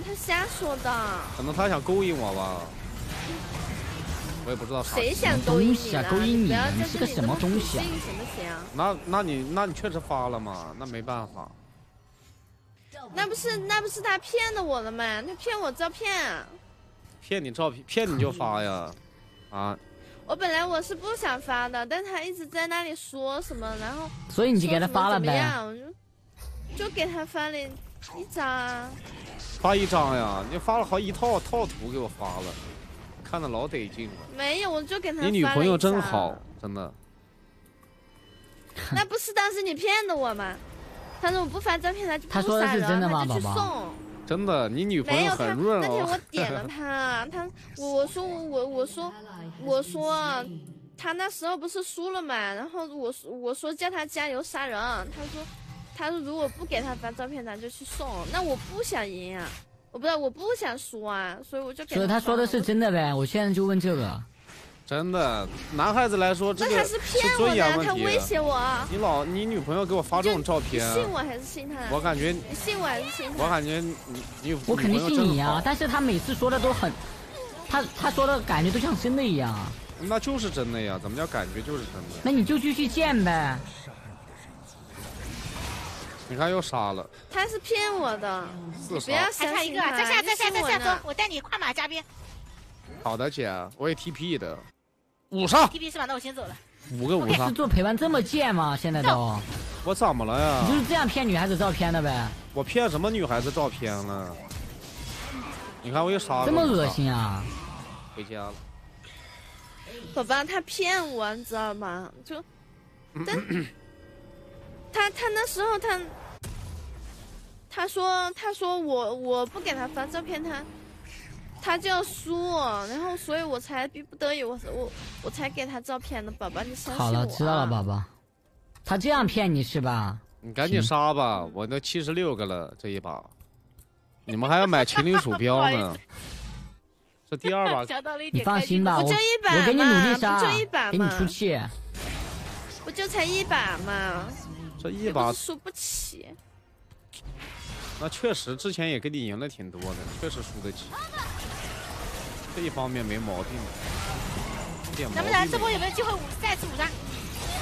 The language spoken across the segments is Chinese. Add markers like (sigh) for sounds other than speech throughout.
他瞎说的。可能他想勾引我吧，我也不知道。谁想勾引你啊？勾引你？你是个什么东西啊？那那你那你确实发了嘛？那没办法。那不是那不是他骗的我了吗？他骗我照片。骗你照片，骗你就发呀？啊？我本来我是不想发的，但他一直在那里说什么，然后所以你就给他发了呗？我就就给他发了一张，发一张呀？你发了好一套套图给我发了，看的老得劲了。没有，我就给他。你女朋友真好，真的。(laughs) 那不是当时你骗的我吗？他说我不发照片，他就他说的是真的吗，宝宝？真的，你女朋友很润哦。那天我点了他，他我说我我说我说他那时候不是输了嘛，然后我说我说叫他加油杀人，他说他说如果不给他发照片，咱就去送。那我不想赢啊，我不知道我不想输啊，所以我就给。所以他说的是真的呗？我现在就问这个。真的，男孩子来说，这个是尊严问题。他威胁我。你老，你女朋友给我发这种照片，信我还是信他？我感觉你信我还是信他？我感觉你你我肯定信你啊！但是他每次说的都很，他他说的感觉都像真的一样。那就是真的呀？怎么叫感觉就是真的？那你就继续见呗。你看又杀了。他是骗我的，你不要相信他。再下再下再下走，我带你跨马加鞭。好的姐，我也 TP 的。五杀，T P 是吧？那我先走了。五个五杀，是做陪伴这么贱吗？现在都，我怎么了呀？你就是这样骗女孩子照片的呗？我骗什么女孩子照片了？你看我又杀了。这么恶心啊！回家了。宝宝他骗我，你知道吗？就，(clears throat) 但，他他那时候他，他说他说我我不给他发照片他。他就要输，然后所以我才逼不得已，我我我才给他照片的，宝宝你相信我。好了，知道了，宝宝。他这样骗你是吧？你赶紧杀吧，我都七十六个了这一把，你们还要买情侣鼠标呢。(laughs) 这第二把，(laughs) 你放心吧，我我给你努力杀，给你出气。不就才一把吗？这一把输不起。那确实，之前也跟你赢了挺多的，确实输得起。这一方面没毛病。能不能这波有没有机会五再次五杀？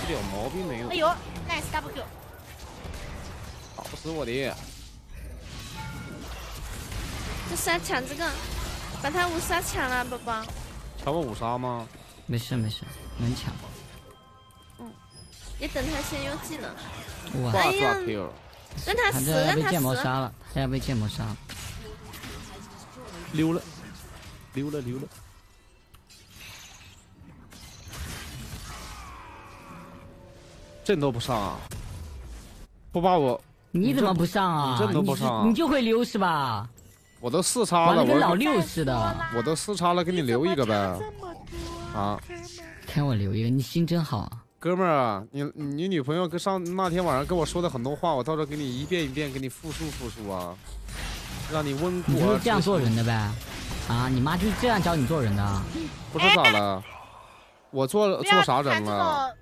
一点毛病没有。哎呦，nice double kill！打不死我的。这是要抢这个，把他五杀抢了，宝宝。抢我五杀吗？没事没事，能抢。嗯，你等他先用技能。哇！哎呀。让他死，让他死。被剑魔杀了，他要被剑魔杀了。溜了，溜了，溜了。阵都不上啊！不把我？你怎么不上啊？阵都不上，你就会溜是吧？我都四叉了，跟老六似的。我都四叉了，给你留一个呗。啊！看我留一个，你心真好啊。哥们儿，你你女朋友跟上那天晚上跟我说的很多话，我到时候给你一遍一遍给你复述复述啊，让你温故。你就是这样做人的呗？啊，你妈就是这样教你做人的？不是咋了？我做做啥人了？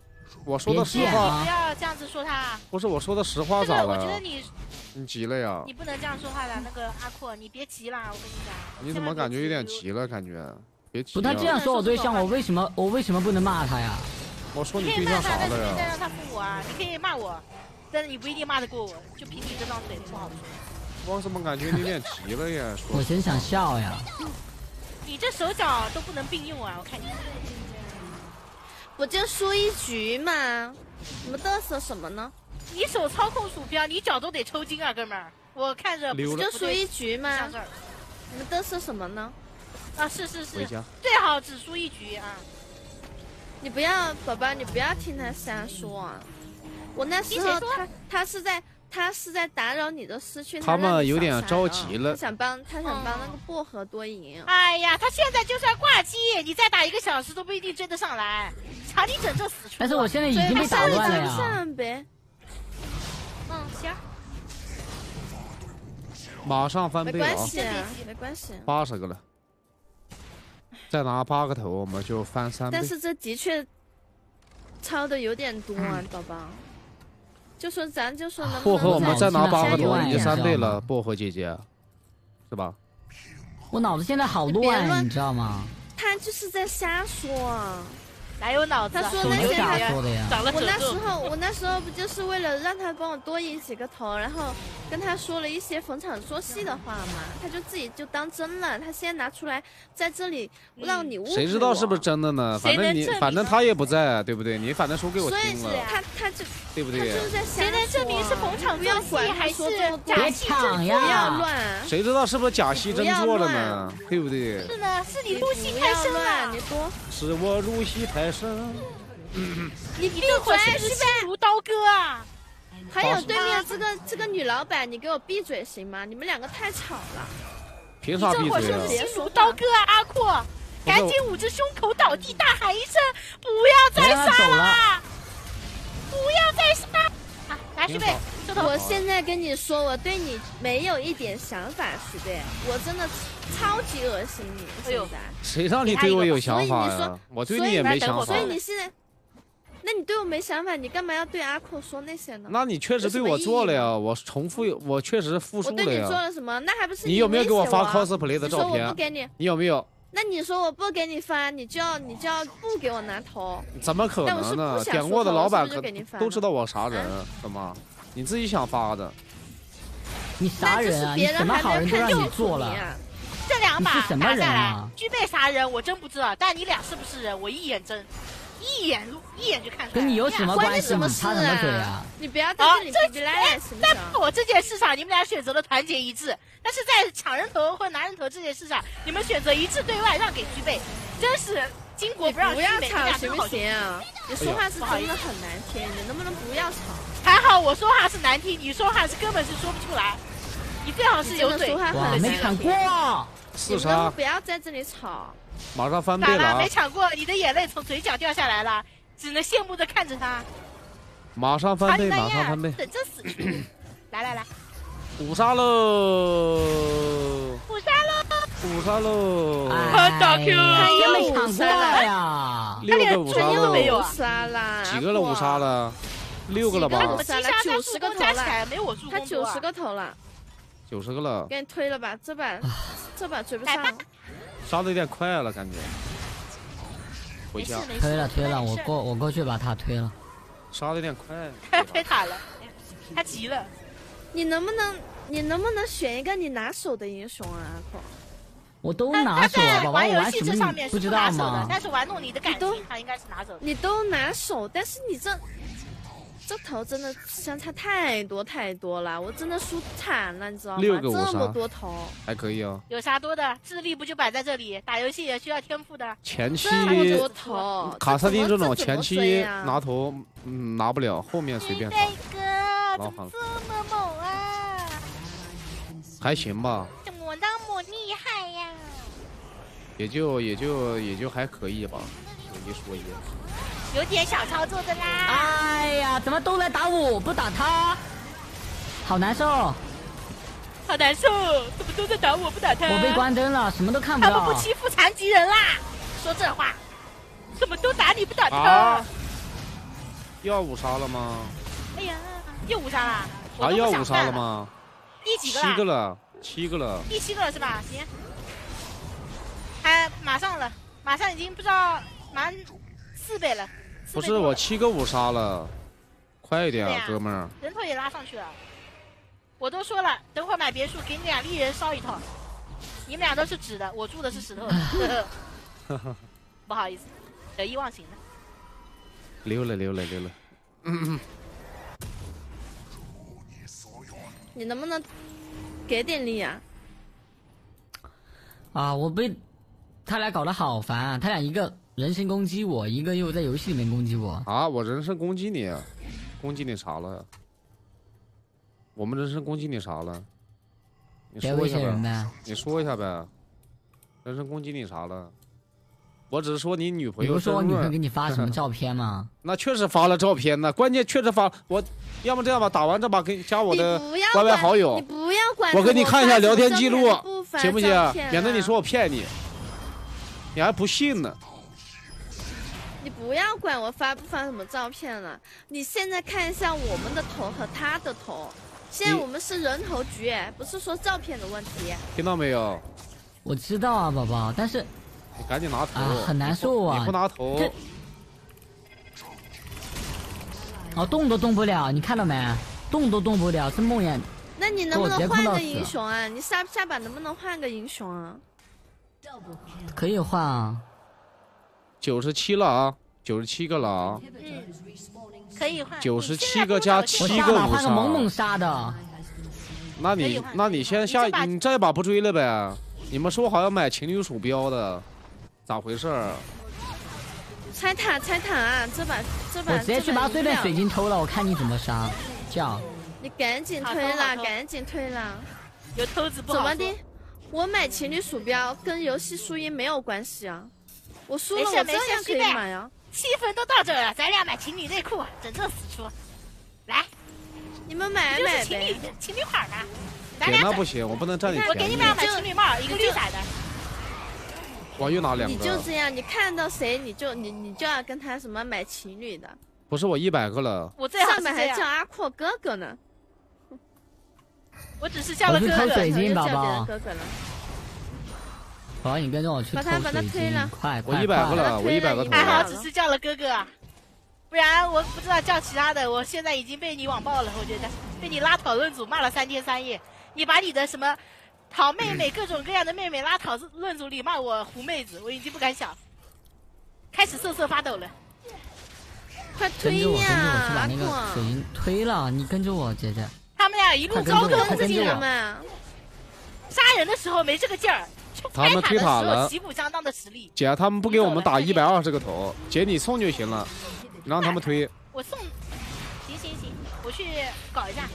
我说的实话。不要这样子说他。不是我说的实话咋了？我觉得你你急了呀？你不能这样说话的，那个阿阔，你别急啦，我跟你讲。你怎么感觉有点急了？感觉别急。不，他这样说我对象，我为什么我为什么不能骂他呀？我说你对象啥了呀？你可以骂他，但是再让他负我啊！你可以骂我，但是你不一定骂得过我，就凭你这张嘴不好说。我怎么感觉你有点急了呀？(laughs) 我真想笑呀！你这手脚都不能并用啊！我看你，我就输一局嘛，你们嘚瑟什么呢？你手操控鼠标，你脚都得抽筋啊，哥们儿！我看着不就输一局吗？你们嘚瑟什么呢？啊，是是是，最好只输一局啊！你不要，宝宝，你不要听他瞎说。啊！我那时候他他是在他是在打扰你的思绪。他们有点着急了。他想帮他想帮那个薄荷多赢。哎呀，他现在就算挂机，你再打一个小时都不一定追得上来。瞧你整这死出。但是我现在已经被打乱了呀。嗯，行。马上翻倍啊！没关系，没关系。八十个了。再拿八个头，我们就翻三倍。但是这的确超的有点多啊，宝宝。就说咱就说能薄荷，我们再拿八个头，已经三倍了。薄荷姐姐，是吧？我脑子现在好乱，乱你知道吗？他就是在瞎说。哪有脑子啊？他说那些瞎说的呀。长了我那。时候，我那时候不就是为了让他帮我多赢几个头，然后跟他说了一些逢场作戏的话嘛，他就自己就当真了。他现在拿出来在这里让你误会谁知道是不是？真的呢？反正你反正他也不在，对不对？你反正说给我所以听了，他他就对不对他就？是在瞎谁能证明是逢场不要作戏还是假戏真做不呀要乱，谁知道是不是假戏真做了呢？对不对？是呢，是你你入戏太深了你。说是我入戏太深。你闭你这会是不嘴是心如刀割啊？还有对面这个这个女老板，你给我闭嘴行吗？你们两个太吵了。凭啥这闭嘴啊会是不？是心如刀割啊？阿阔，赶紧捂着胸口倒地，大喊一声：“不要再杀了了！不要再杀！”啊，拿去呗，我现在跟你说，我对你没有一点想法，徐贝，我真的超级恶心你。哎呦现在，谁让你对我有想法呀所以你说？我对你也没想法所以。你现在，那你对我没想法，你干嘛要对阿酷说那些呢？那你确实对我做了呀，我重复，我确实复述了呀我对你做。了什么？那还不是你有没有给我发 cosplay 的照你说我不片？给你，你有没有？那你说我不给你发，你就要你就要不给我拿头？怎么可能呢？点过的老板可都知道我啥人，怎么？你自己想发的？你啥人啊？你什么好人都让你做了。你啊！这两把你是什么人打下来啊，具备啥人我真不知道，但你俩是不是人，我一眼真，一眼一眼就看出来了。跟你有什么关关系什么事插什么嘴啊啊？？你不要在好这里这逼逼赖赖，行不在行？我这件事上，你们俩选择了团结一致，但是在抢人头或拿人头这件事上，你们选择一致对外，让给具备，真是巾帼不让不要须眉，你吵行不俩好行啊？你说话是真的很难听，你能不能不要吵？还好我说话是难听，你说话是根本是说不出来，你最好是有嘴你真的说。话哇，很难没抢听过。四杀你们能不要在这里吵？马上翻倍了啊咋了？没！抢过，你的眼泪从嘴角掉下来了，只能羡慕的看着他。马上翻倍，马上翻倍，等着死 (coughs) 去！来来来，五杀喽！五杀喽！五杀喽！哎大 Q 呀真没抢过杀了呀！六个五杀他连喽都！没有杀啦！几个了？五杀了？六个了吧他？怎么击杀他90助个头了没我助他九十？个头了，九十个了，给你推了吧，这把这把追不上。杀的有点快了，感觉。回家没事没事，推了推了，我过我过去把塔推了。杀的有点快。他 (laughs) 推塔了，他急了。你能不能你能不能选一个你拿手的英雄啊？阿孔，我都拿他手了，宝宝，在玩游我玩什戏这上面么你不知道是拿手的吗，？但是玩弄你的感情，他应该是拿手的。你都拿手，但是你这这头真的相差太多太多了，我真的输惨了，你知道吗？六个五杀这么多头，还可以哦。有啥多的？智力不就摆在这里？打游戏也需要天赋的。前期这么多头，卡萨丁这种前期啊拿头，嗯，拿不了，后面随便杀，那个老好怎么这么猛啊？还行吧，怎么那么厉害呀？也就也就也就还可以吧，有一说一。有点小操作的啦。哎呀，怎么都来打我，不打他？好难受，好难受，怎么都在打我不打他？我被关灯了，什么都看不到他们不。欺负残疾人啦！说这话，怎么都打你不打他？啊又要五杀了吗？哎呀，又五杀啦！我啊，要五杀了？吗？第几个七个？了，七个了。第七个了是吧？行，还马上了，马上已经不知道马上四倍了。四不是我七个五杀了，快一点啊，哥们儿！人头也拉上去了。我都说了，等会儿买别墅给你俩一人烧一套。你们俩都是纸的，我住的是石头的。(laughs) 不好意思，得意忘形的。溜了溜了溜了。(coughs) 你能不能给点力啊？啊，我被他俩搞得好烦啊！他俩一个人身攻击我，一个又在游戏里面攻击我。啊，我人身攻击你，攻击你啥了？我们人身攻击你啥了？你说一下呗，胁人呗。你说一下呗。人身攻击你啥了？我只是说你女朋友比如说我女朋友给，你发什么照片吗？(laughs) 那确实发了照片呢，关键确实发。我要么这样吧，打完这把给加我的不要 YY 管好友你，不要管我给你看一下聊天记录行不行免得你说我骗你，你还不信呢。你不要管我发不发什么照片了，你现在看一下我们的头和他的头，现在我们是人头局，不是说照片的问题。听到没有？我知道啊，宝宝，但是你赶紧拿头，啊很难受啊你不拿头这，哦动都动不了，你看到没？动都动不了，是梦魇。那你能不能换个英雄啊？你下下把能不能换个英雄啊？可以换啊，九十七了啊，九十七个了啊，嗯，可以换。九十七个加我七个个五杀猛猛杀的，那你那你先下你这这把不追了呗？你们说好要买情侣鼠标的，咋回事儿？拆塔拆塔啊！这把这把我直接去把碎片水晶，偷了，我看你怎么杀。叫你赶紧推啦，好偷好偷赶紧推了！有偷子不好怎么的？我买情侣鼠标跟游戏输赢没有关系啊！我输了我没事没事照样可以买啊！气氛都到这了，咱俩买情侣内裤，整这死出。来，你们买买就是情侣。情侣款的，咱姐俩。那不行，我不能占你便宜我给你们。俩买情侣帽，一个绿色的。我又拿两个你就个，这样，你看到谁你就你你就要跟他什么买情侣的，不是我一百个了。我最好上面还叫阿阔哥哥呢，我只是叫了哥我是偷哥。水晶宝头就叫别人宝哥哥了。你跟着我去偷把他把他水晶推了，快我！一百个了，我一百个了还好。只是叫了哥哥，不然我不知道叫其他的。我现在已经被你网暴了，我觉得被你拉讨论组骂了三天三夜。你把你的什么讨妹妹、各种各样的妹妹拉讨论组里骂我狐妹子，我已经不敢想，开始瑟瑟发抖了。快推跟着我，跟着我呀，去把那个水晶推了，你跟着我，姐姐。他们俩一路高歌自信了，嘛，杀人的时候没这个劲儿，就 (laughs) 他们推塔了旗鼓相当的实力。姐，他们不给我们打一百二十个头，姐你送就行了，你让他们推。我送，行行行，我去搞一下。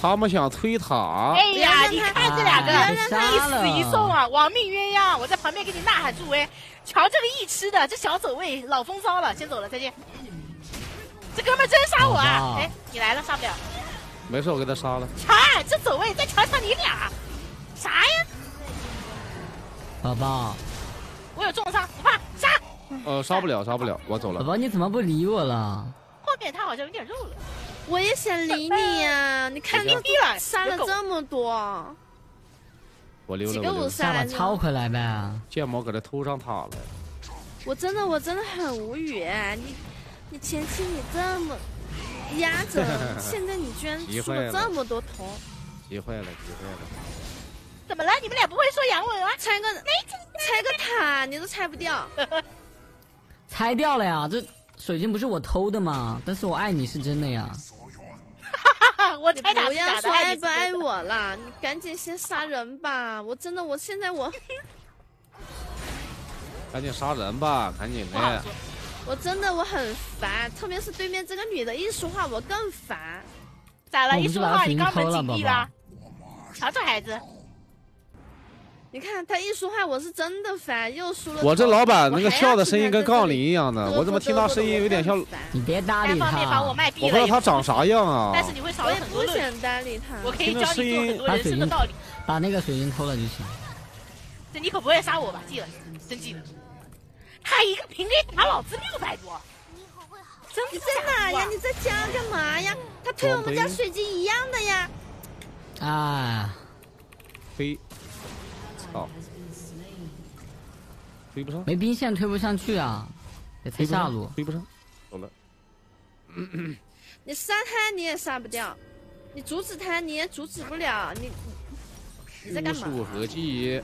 他们想推塔，哎呀，你看这两个，啊一死一送啊，亡命鸳鸯！我在旁边给你呐喊助威。瞧这个一吃的，这小走位老风骚了，先走了，再见。这哥们真杀我啊！哎，你来了，杀不了。没事，我给他杀了。瞧啊，这走位，再瞧瞧你俩，啥呀？宝宝，我有重伤，不怕，杀！呃，杀不了，杀不了，我走了。宝宝，你怎么不理我了？后面他好像有点肉了，我也想理你呀！你看他太逼了，杀了这么多，我溜了，几个五我溜了。下把杀来，抄回来呗。剑魔搁这偷上塔了，我真的我真的很无语哎！你你前期你这么压着，(laughs) 现在你居然出了这么多头，急坏了，急坏了。怎么了？你们俩不会说洋文啊？拆个拆个塔你都拆不掉，(laughs) 拆掉了呀，这水晶不是我偷的吗？但是我爱你是真的呀。(laughs) 哈哈，我你不要说爱不。爱我啦，你赶紧先杀人吧！我真的我现在我赶紧杀人吧，赶紧的。我真的我很烦，特别是对面这个女的一说话我更烦。咋了？一说话你肛门偷了紧闭宝宝啦？瞧这孩子，你看他一说话我是真的烦，又输了。我这老板那个笑的声音跟杠铃一样的，我怎么听他声音有点像？你别搭理单方面把我他。卖逼了。我不知道他长啥样啊。但是你会少很多乐趣。不想搭理他。我可以教你做很多人生的道理。把那个水晶偷了就行。这你可不会杀我吧？记了，真记了。他一个平 A 打老子六百多，真你在哪呀？你在家干嘛呀？他推我们家水晶一样的呀。啊，飞，操，推不上，没兵线推不上去啊，得推下路，。推不上，走了。你杀他你也杀不掉，你阻止他你也阻止不了。你你在干嘛？术合计，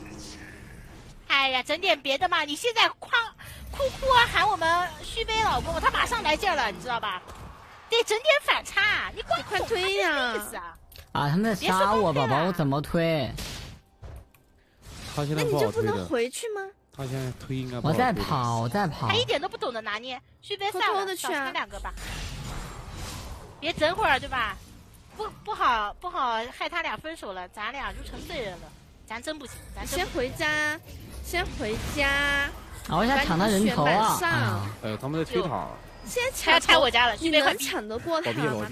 哎呀，整点别的嘛！你现在夸哭哭啊喊我们续杯老公，他马上来劲儿了，你知道吧？得整点反差，你光快推呀他这个意思啊！啊，他们在杀我，宝宝，我怎么推？他现在那你不好推的就不能，回去吗？他现在推应该不我。在跑，我在跑他。一点都不懂得拿捏，续杯算偷偷了，少地去啊推两个吧。别整会儿对吧？不不好不好，害他俩分手了，咱俩就成罪人了，咱真不行，咱你先回家，先回家。啊，我想抢他人头啊！哎呦，他们在推塔，现在抢拆我家了，续你！能抢得过他吗？我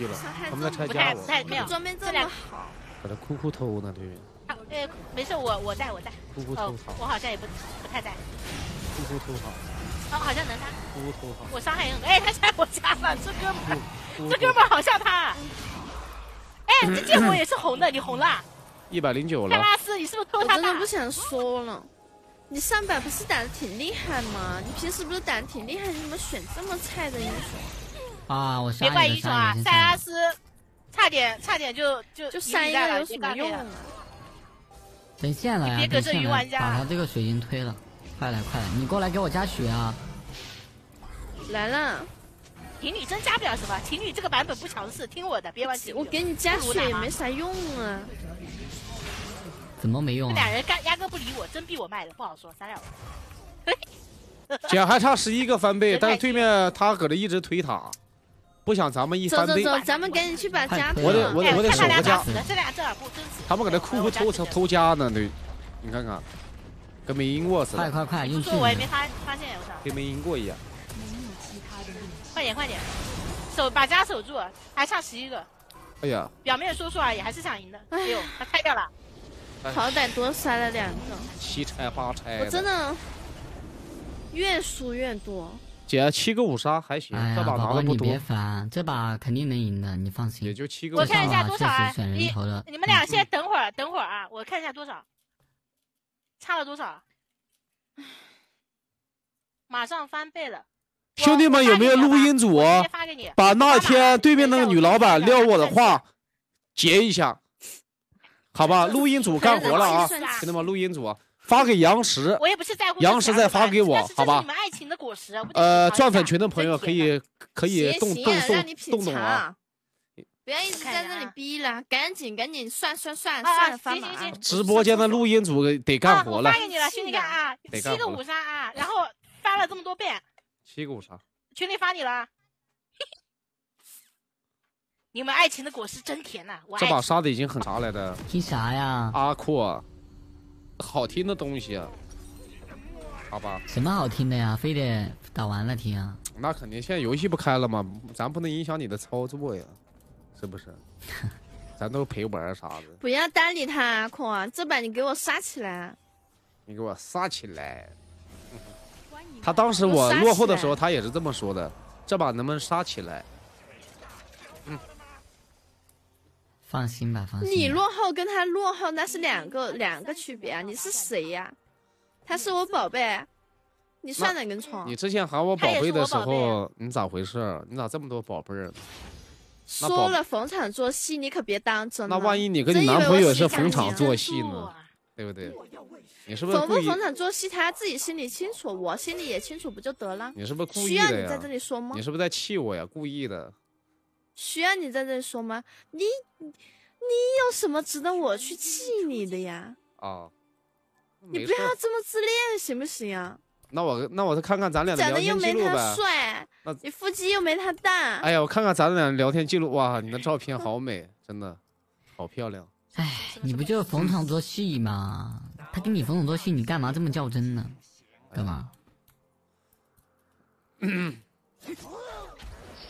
他们在拆家我不太没有，装备这么好，把他哭哭偷呢，对面啊呃没事，我我在我在，哦哭哭偷，塔，我好像也不不太在，哭哭偷塔。哦好像能杀，秃头好，我伤害也很多。哎，他拆我家了，这哥们这哥们儿好像他。哎，这 (coughs) 剑魔也是红的，你红了。一百零九了，泰拉斯，你是不是偷我他我？真的不想说了。你上把不是打的挺厉害吗？你平时不是打的挺厉害？你怎么选这么菜的英雄？啊，我杀别怪英雄啊塞拉斯差点差点就就就删一个有什么用别啊？等线了呀，别搁这鱼玩，家把他这个水晶推了，快来快来，你过来给我加血啊！来了，情侣真加不了什么，情侣这个版本不强势，听我的，别玩情侣。我给你加血也没啥用啊。怎么没用啊？这俩人干压根不理我，真逼我卖了，不好说，删掉了。(laughs) 姐还差十一个翻倍，但是对面他搁这一直推塔，不想咱们一翻倍，走走走，咱们赶紧去把家快我得了我得我得守个家打死的，这俩正儿不真死。他们搁这哭哭偷偷偷家呢，对，你看看，跟没赢过似的，快快快，你不用技能！说我也没发发现，我操！跟没赢过一样。快点快点，守把家守住，还差十一个。哎呀，表面说说而已，还是想赢的。哎呦，他开掉了，好歹多杀了两个，七拆八拆我真的越输越多。姐七个五杀还行，哎，这把拿宝宝你的不多别，烦，这把肯定能赢的，你放心也。就七个我五杀。看一下多少啊确实选人你。你们俩先等会儿，等会儿啊，我看一下多少，差了多少？马上翻倍了。兄弟们有没有录音组。把那天对面那个女老板撂我的。话截一下，好吧？录音组干活了啊，算兄弟们，录音组啊发给杨石，我也不是在乎杨石再发给我好吧你们爱情的果实。呃，钻粉群的朋友可以可以动动动动动啊！不要一直在那里逼了，赶紧赶紧算算算啊算了发吧行行行。直播间的录音组得干活了发，给你了，兄弟看啊，七个五杀啊，然后翻了这么多遍，七个五杀。群里发你了。你们爱情的果实真甜呐、我这把杀的已经很啥来的，听啥呀？阿阔，好听的东西，啊好吧？什么好听的呀？非得打完了听啊？那肯定，现在游戏不开了嘛，咱不能影响你的操作呀，是不是？(laughs) 咱都陪玩啥的，不要搭理他，阿阔，这把你给我杀起来。你给我杀起来！他当时我落后的时候，他也是这么说的，这把能不能杀起来？放心吧，放心吧。你落后跟他落后那是两个两个区别啊！你是谁呀、他是我宝贝，你算哪根葱你？之前喊我宝贝的时候，你咋回事？你咋这么多宝贝儿呢？说了逢场作戏，你可别当真了。那万一你跟你男朋友是逢场作戏呢？啊对不对？你是不是？逢不逢场作戏，他自己心里清楚，我心里也清楚，不就得了？你是不是故需意的呀要你在这？里说吗你？是不是在气我呀？故意的。需要你在这说吗？你你有什么值得我去气你的呀？啊，你不要这么自恋行不行啊？那我那我再看看咱俩的聊长得又没他天记录呗。帅，你腹肌又没他大，哎呀，我看看咱俩聊天记录，哇，你的照片好美，真的，好漂亮。哎，你不就是逢场作戏吗？他跟你逢场作戏，你干嘛这么较真呢？干嘛？(laughs)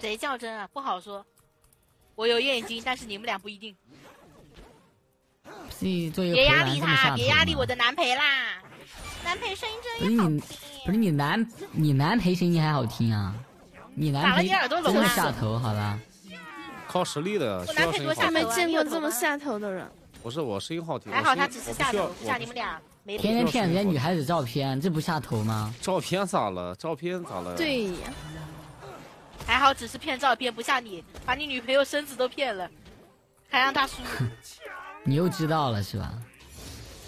谁较真啊？不好说。我有眼睛，但是你们俩不一定。自己做一个别压力他，别压力我的男陪啦。男陪声音真好听。不是你男你男陪声音还好听啊？你男陪真的下头，好吧？靠实力的，我需男朋友下要声音好听。没见过这么下头的人。不是我声音好听，还好他只是下头，我不需要不像你们俩没天。天骗人家女孩子照片，这不下头吗？照片咋了？照片咋了？，对呀，还好只是骗照片，不像你把你女朋友身子都骗了，还让大叔，(laughs) 你又知道了是吧？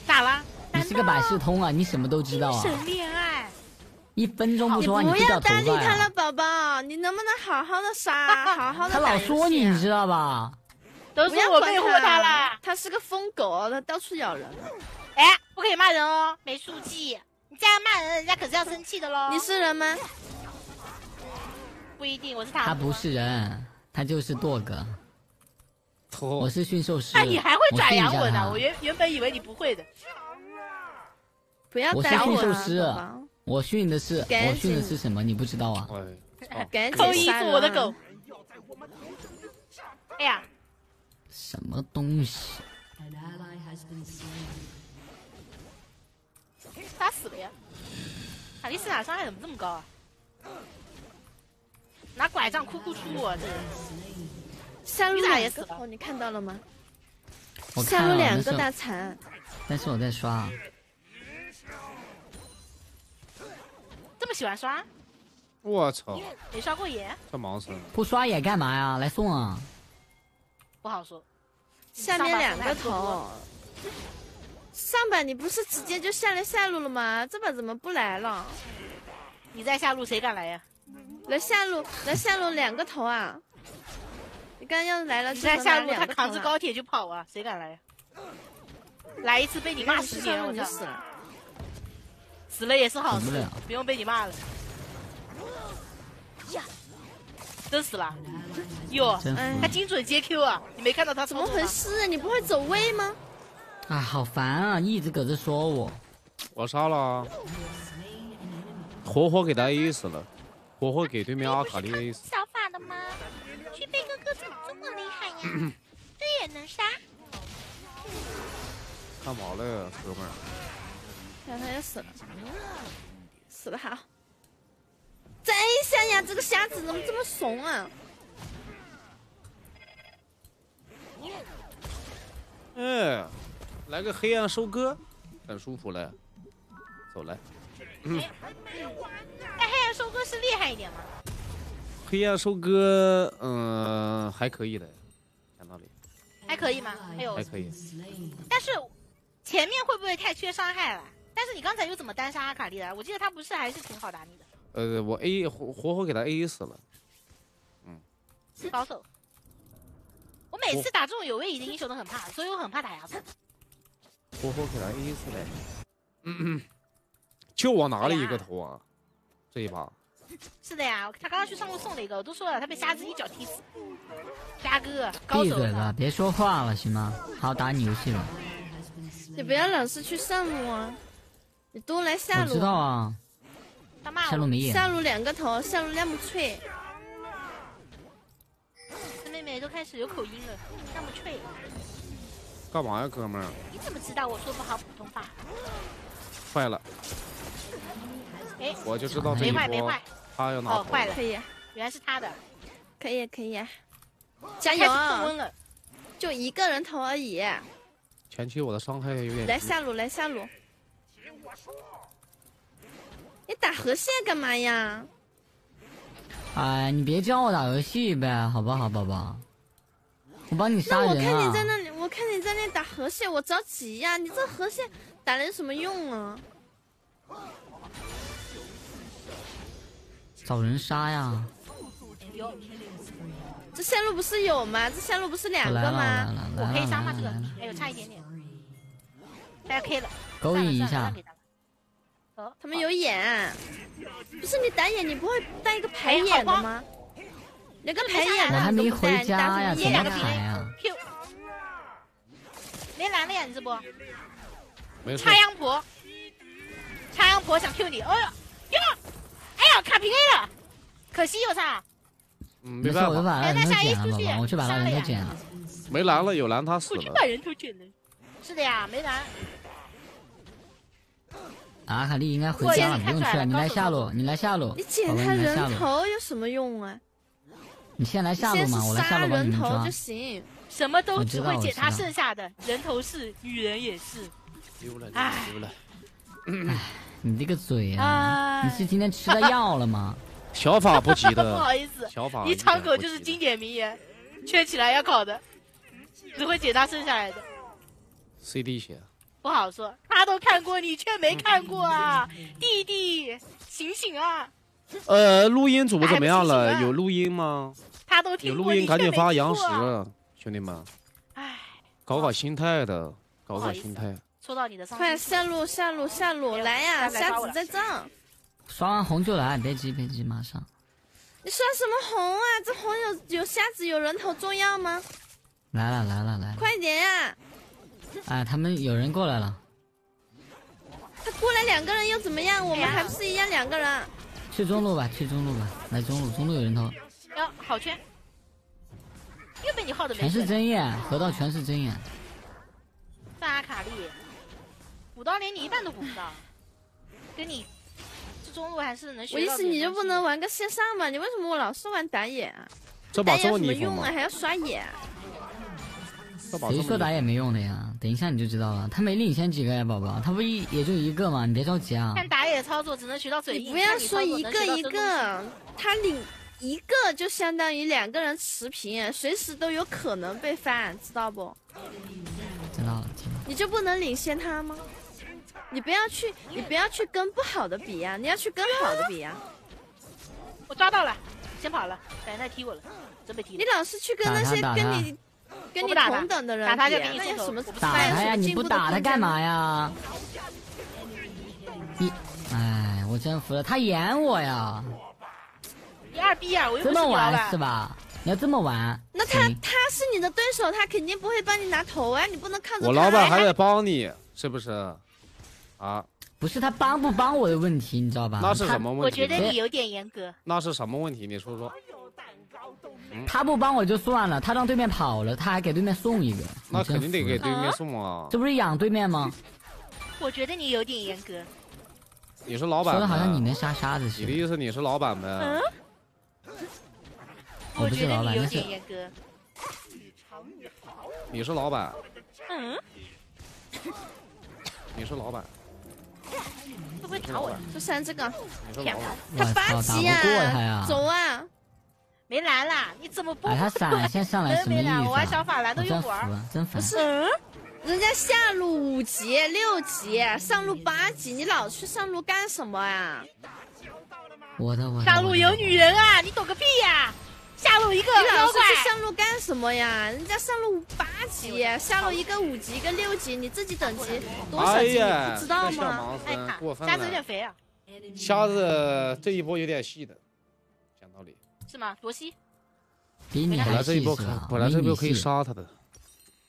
咋啦？你是个百事通啊，你什么都知道啊！神恋爱，一分钟不说话你不要就掉头发搭理他了，宝宝，你能不能好好的杀，(laughs) 好好的他老说你，你知道。吧？都是我魅惑他了。他是个疯狗，他到处咬人。哎，不可以骂人哦，没素质。你这样骂人，人家可是要生气的喽。你是人吗？不一定，我是他。他不是人，他就是舵哥。头我是驯兽师。哎你还会转训一下他扬我呢？我原原本以为你不会的。不要我是驯打我我训的是我训的是什么？你不知道啊？哎，赶紧扣一杀人啊是我的狗。哎呀，什么东西？打死了呀！卡莉斯塔伤害怎么这么高啊？拿拐杖哭哭出我这人。下路你咋也死了两个头，你看到了吗？我看了，下路两个大残，但是我在刷，这么喜欢刷，我操，没刷过野，这盲僧，不刷野干嘛呀？来送啊！不好说。下面两个头。上把你不是直接就下来下路了吗？这把怎么不来了？你在下路谁敢来呀？来下路，来下路两个头啊！你刚刚要来了，你在下路他扛着高铁就跑啊，谁敢来呀？来一次被你骂十年，我就死了。死了也是好事不了，不用被你骂了。呀，真死了！哟，他精准接 Q 啊！你没看到他怎么？回事？你不会走位吗？啊，好烦啊！一直搁这说我，我杀了啊，活活给他 A 死了，活活给对面阿卡丽 A 死。小法的吗？去贝哥哥怎么这么厉害呀？(laughs) 这也能杀？干嘛了呀，哥们儿？然后他也死了，死的好。再 A 一下呀！这个瞎子怎么这么怂啊？哎，来个黑暗收割，很舒服嘞。走来，那黑暗收割是厉害一点吗？黑暗收割，嗯、还可以的，讲道理还可以吗？还有还，可以。但是前面会不会太缺伤害了？但是你刚才又怎么单杀阿卡丽的？我记得他不是还是挺好打你的，呃，我 A 活活活给他 A 死了。嗯高手。我每次打这种有位移的英雄都很怕，所以我很怕打牙子。活活给他 A 死了。嗯嗯，就我拿了一个头啊，这一把。是的呀，他刚刚去上路送了一个，我都说了，他被瞎子一脚踢死。瞎哥，高手闭嘴吧，别说话了，行吗？好好打你游戏了。你不要老是去上路啊！你多来下路。我知道啊。下路没野，下路两个头，下路那么脆，这妹妹都开始有口音了，那么脆。干嘛呀，哥们儿？你怎么知道我说不好普通话？坏了，哎，我就知道这一波没坏没坏，他要拿头。哦坏了可，以，原来是他的，可以，可以，加油了。就一个人头而已。前期我的伤害有点低。来下路，来下路。你打河蟹干嘛呀？哎，你别教我打游戏呗，好不好，宝宝？我帮你杀那我人啊看你在！那里，我看你在那里打河蟹，我着急呀！你这河蟹打了有什么用啊？找人杀呀！这线路不是有吗？这线路不是两个我，我来吗？我，可以杀吗？这个！还有差一点点，大家 K 了，勾引一下他了哦他们有眼，不是你打野，你不会带一个排眼的吗？连个排眼的我还没你带，回家呀，你打什么野怎么两个平？Q，没蓝了呀，你这波没插，秧婆，插秧婆想 Q 你，哎呀哟，哎呀卡平 A 了，可惜我就没办法，把人头哎捡了，那下一出去我去把他人头捡了。没蓝了，有蓝他死了。我去把人头捡了。是的呀，没蓝。阿卡丽应该回家了，不用去了。你来下路，你来下路，你捡他人头有什么用啊？你先来下路嘛，我来下路帮你们抓人头就。行。什么都只会捡他剩下的，人头是，女人也是。丢了，唉丢了。你这个嘴啊，哎你是今天吃了药了吗？(laughs) 小法不急 (laughs) 不好，意思，小法一张口就是经经典名言，圈起来要考的，只会解他剩下来的。CD 血，不好说，他都看过，你却没看过啊！弟弟，醒醒啊！呃，录音组怎么样了？有录音吗？他都听，有录音赶紧发杨过啊石，兄弟们，唉，搞搞心态的，搞搞心态。说到你的伤快，下路下路下路来呀！瞎子在这儿。刷完红就来，别急别急，马上。你刷什么红啊？这红有有瞎子有人头重要吗？来了来了来了！快点呀！哎，他们有人过来了，他过来两个人又怎么样？我们还不是一样两个人？去中路吧，去中路吧，来中路，中路有人头，哟，好圈，又被你耗的没全是水。针眼，河道全是针眼。范阿卡丽，补刀连你一半都补不到，跟你这中路还是能学我意思你就不能玩个线上吗？你为什么我老是玩打野啊？这把这打野有什么用啊？？还要刷野谁说打野没用的呀？等一下你就知道了。他没领先几个呀，宝宝，他不一也就一个嘛，你别着急啊。看打野操作只能学到嘴硬，你不要说一个一个，他领一个就相当于两个人持平，随时都有可能被翻，知道不？知道了，知道了。你就不能领先他吗？你不要去，你不要去跟不好的比呀、你要去跟好的比呀、我抓到了，先跑了，感觉他踢我了，真被踢了。你老是去跟那些跟你跟你同等的人打他比、就给你什么打他呀！你不打他干嘛？呀？你，哎，我真服了，他演我呀！你二逼呀！我又不这么玩是。吧？你要这么玩，那他他是你的对手，他肯定不会帮你拿头啊！你不能看着我老板还得帮你，是不是？啊，不是他帮不帮我的问题，你知道吧？那是什么问题？我觉得你有点严格。那是什么问题？你说说。他不帮我就算了，他让对面跑了，他还给对面送一个，那肯定得给对面送啊！这不是养对面吗？我觉得你有点严格。你是老板，说的好像你能杀沙子似的。你的意思你是老板呗？嗯我不是觉得你有老板那是点严格。你是老板，嗯，你是老板，会不会打我呀？就删这个。他八级不过他呀呀！！走啊！没蓝啦，你怎么不？哎，他闪现上来什么意思没蓝，我玩小啊？法蓝都用玩。了，真烦。嗯，人家下路五级、六级，上路八级，你老去上路干什么啊？我的我的。上路有女人啊，你懂个屁呀！下路一个你老是妖怪，去上路干什么呀？人家上路八级，下路一个五级，一个六级，你自己等级多少级？哎，你不知道吗？哎卡过分瞎子有点，肥啊，瞎子这一波有点细的，讲道理。是吗？多西，比你本还来这一波可？本来这一波可以杀他的，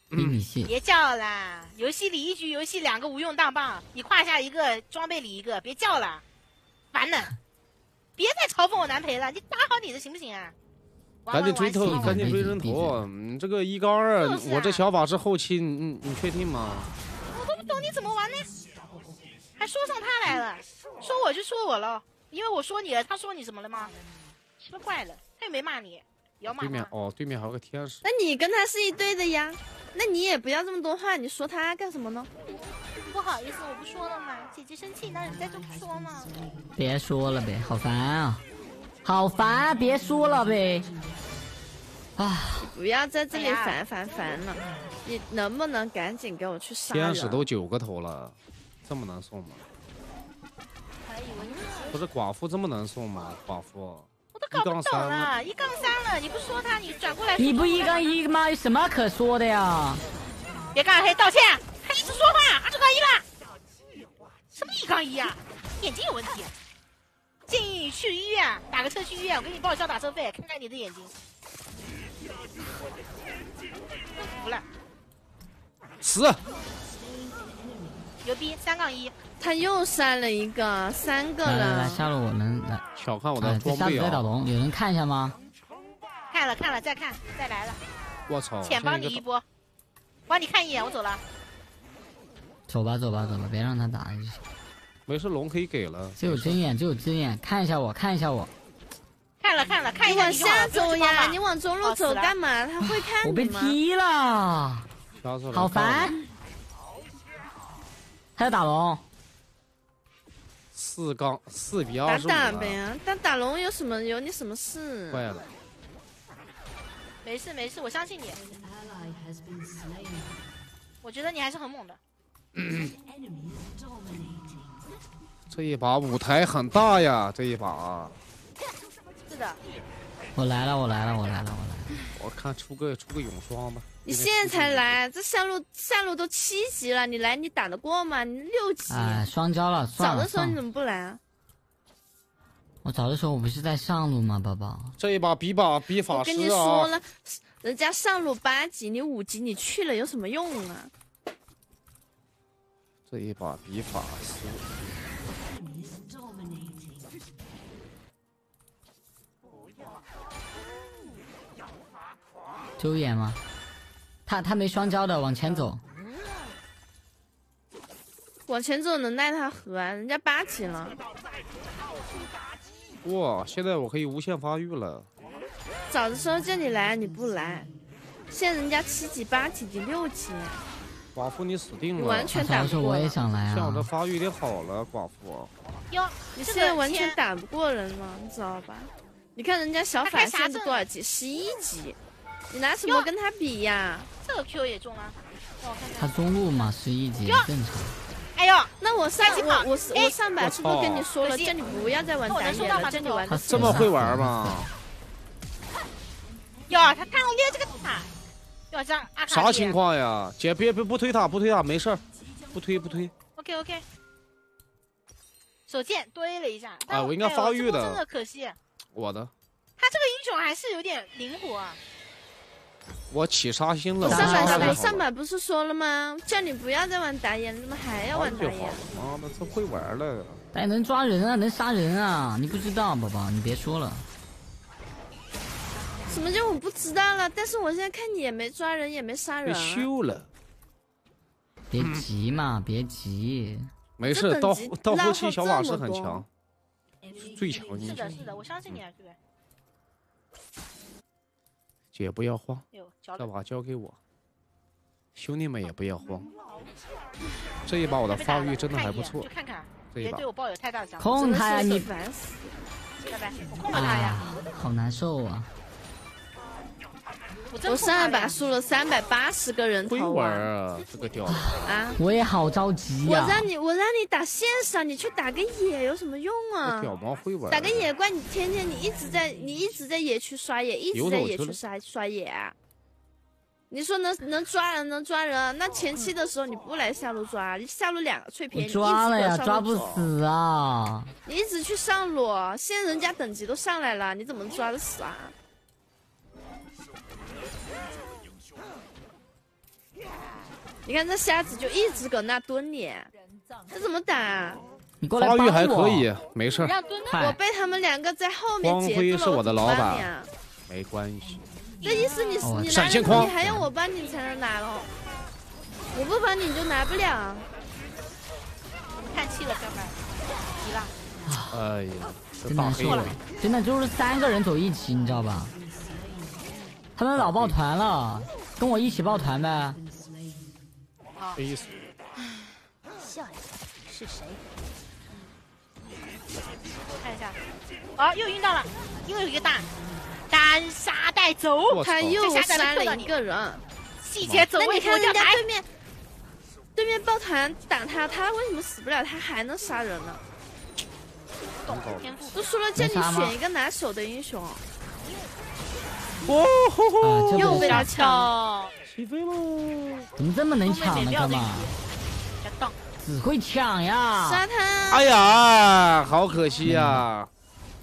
比你细。别叫啦！游戏里一局游戏两个无用大棒，你胯下一个，装备里一个，别叫了，烦呢！别再嘲讽我男陪了，你打好你的行不行啊？玩赶紧追头，赶紧追人头。你这个一杠二我这小法是后期，你你你确定吗？我都不懂你怎么玩呢？还说上他来了，说我就说我了，因为我说你了，他说你什么了吗？奇了怪了，他又没骂你，也要骂他。对面哦，对面还有个天使，那你跟他是一队的呀，那你也不要这么多话，你说他干什么呢？不好意思，我不说了嘛，姐姐生气，那人家就不说嘛。别说了呗，好烦啊，好烦，啊别说了呗。啊，不要在这里烦烦烦了，你能不能赶紧给我去杀天使人？都九个头了，这么难送吗？不是寡妇这么难送吗？寡妇，我都搞不懂一杠三了，一杠三了，你不说他，你转过来。你不一杠，一吗？有什么可说的呀？别杠黑道歉，还一直说话，二十杠一了。什么一杠一啊？眼睛有问题。建议你去医院打个车去医院，我给你报销打车费，看看你的眼睛。服了，死！牛逼，三杠一，他又删了一个，三个来来来，下路我能来。小看我哎，的装备啊！在打龙，有人看一下吗？看了看了，再看，再来了，我操！浅帮你一波，帮你看一眼，我走了。走吧走吧走吧，别让他打。没事，龙可以给了。只有针眼，只有针眼，看一下我，看一下我，看了看了，看一下你往下走呀，你往中路走干嘛？他会看我被？踢了，好烦。还要打龙，四杠四比二打十五了，打呗但，打打龙有什么有你什么事？坏了。没事没事，我相信你。我觉得你还是很猛的。这一把舞台很大呀，这一把，是的，我来了我来了我来了我来了。我看出个出个泳装吧。你现在才来，这下路下路都七级了，你来你打得过吗？你六级，哎，双交了，算了。早的时候你怎么不来啊？我早的时候我不是在上路吗，宝宝？这一把比把比法师我跟你说啊，了，人家上路八级，你五级，你去了有什么用啊？这一把比法师，(laughs) 周眼吗？他他没双招的，往前走。往前走能奈他何啊？人家八级了，哇，现在我可以无限发育了。早的时候叫你来你不来，现在人家七级八级第六级，寡妇你死定了！你完全打不过了。我也想来像我这啊，发育的好了，寡妇。哟，你现在完全打不过人了，你知道吧？你看人家小他法现在多少级？十一级，你拿什么跟他比呀？这个 Q 也中了，让我看他。中路嘛，十一级正常。哎呦，那我上快进跑我我是哎我上把是不是跟你说了，叫你不要再玩那我打野了，叫你玩的他这么会玩吗？哟，他看我练这个塔，哟，这样阿卡啥情？况呀？姐，别别不推他，不推他，没事儿，不推不推。？OK OK。手贱堆了一下，哎啊我应该发育的真的可惜，我的，他这个英雄还是有点灵活啊。我起杀心了。我上把不是说了吗？叫你不要再玩打野，你怎么还要玩打野？妈的，这会玩了。哎，能抓人啊，能杀人啊！你不知道，宝宝，你别说了。什么叫我不知道了？但是我现在看你也没抓人，也没杀人了，别急嘛，别急。没事，到到后期小法这么多师很强，最强是的，。是的，我相信你啊，各位。姐不要慌，这把交给我，兄弟们也不要慌。这一把我的发育真的还不错就，看看，这一把别对我抱有太大的想法。控他呀，你烦死！拜拜，我控了他呀，啊，好难受啊！我上一把。输了三百八十个人头会玩啊！啊，这个屌。啊！我也好着急呀、我让你我让你打线上，你去打个野有什么用啊？屌毛会玩。打个野怪，你天天你一直在你一直在野区刷野，一直在野区刷刷野啊。你说能能抓人能抓人，那前期的时候你不来下路抓，你下路两个脆皮，你抓了呀，抓不，死啊！你一直去上路，现在人家等级都上来了，你怎么抓得死啊？你看这瞎子就一直搁那蹲你，这怎么打啊？你过来发育。还可以，没事我被他们两个在后面截光辉住了，是我的老板办呀？没关系。这意思你哦你拿闪现框了你还要我帮你才能拿喽？我不帮你就拿不了。叹气了，哥们儿，急了。哎呀，这真大黑了难受了，真的就是三个人走一起，你知道吧？他们老抱团了，跟我一起抱团呗。黑死。笑一下，是谁？看一下，啊，又晕到了，又有一个大单杀带走，他又杀了一个人，细节走那位你看人家台对面对面抱团打他，他为什么死不了？他还能杀人呢？懂天赋。都说了叫你选一个拿手的英雄，哦又被他抢。跳，起飞喽！怎么这么能抢呢，哥们？小荡，只会抢呀！杀他！哎呀，好可惜呀，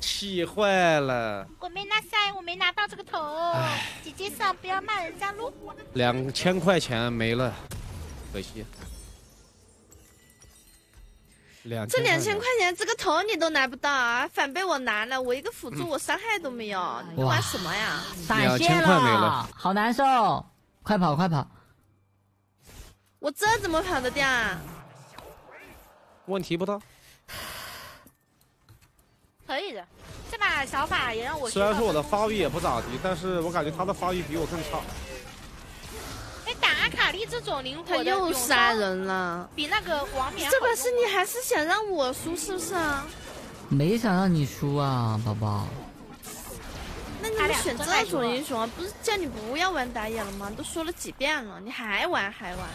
气坏了。我没拿赛，我没拿到这个头。姐姐上，不要骂人家喽。两千块钱没了，可惜。两这两千块钱这个头你都拿不到啊，反被我拿了，我一个辅助我伤害都没有，你玩什么呀？闪现2000块没了好难受！快跑快跑！我这怎么跑得掉啊？问题不大。可以的，这把小法也让我虽然说我的发育也不咋地，但是我感觉他的发育比我更差。哎，打阿卡丽这种灵他活的永又杀，人了，比那个王冕好这把是你还是想让我输是不是啊？没想让你输啊，宝宝。那你们选这种英雄啊，不是叫你不要玩打野了吗？都说了几遍了，你还玩还玩，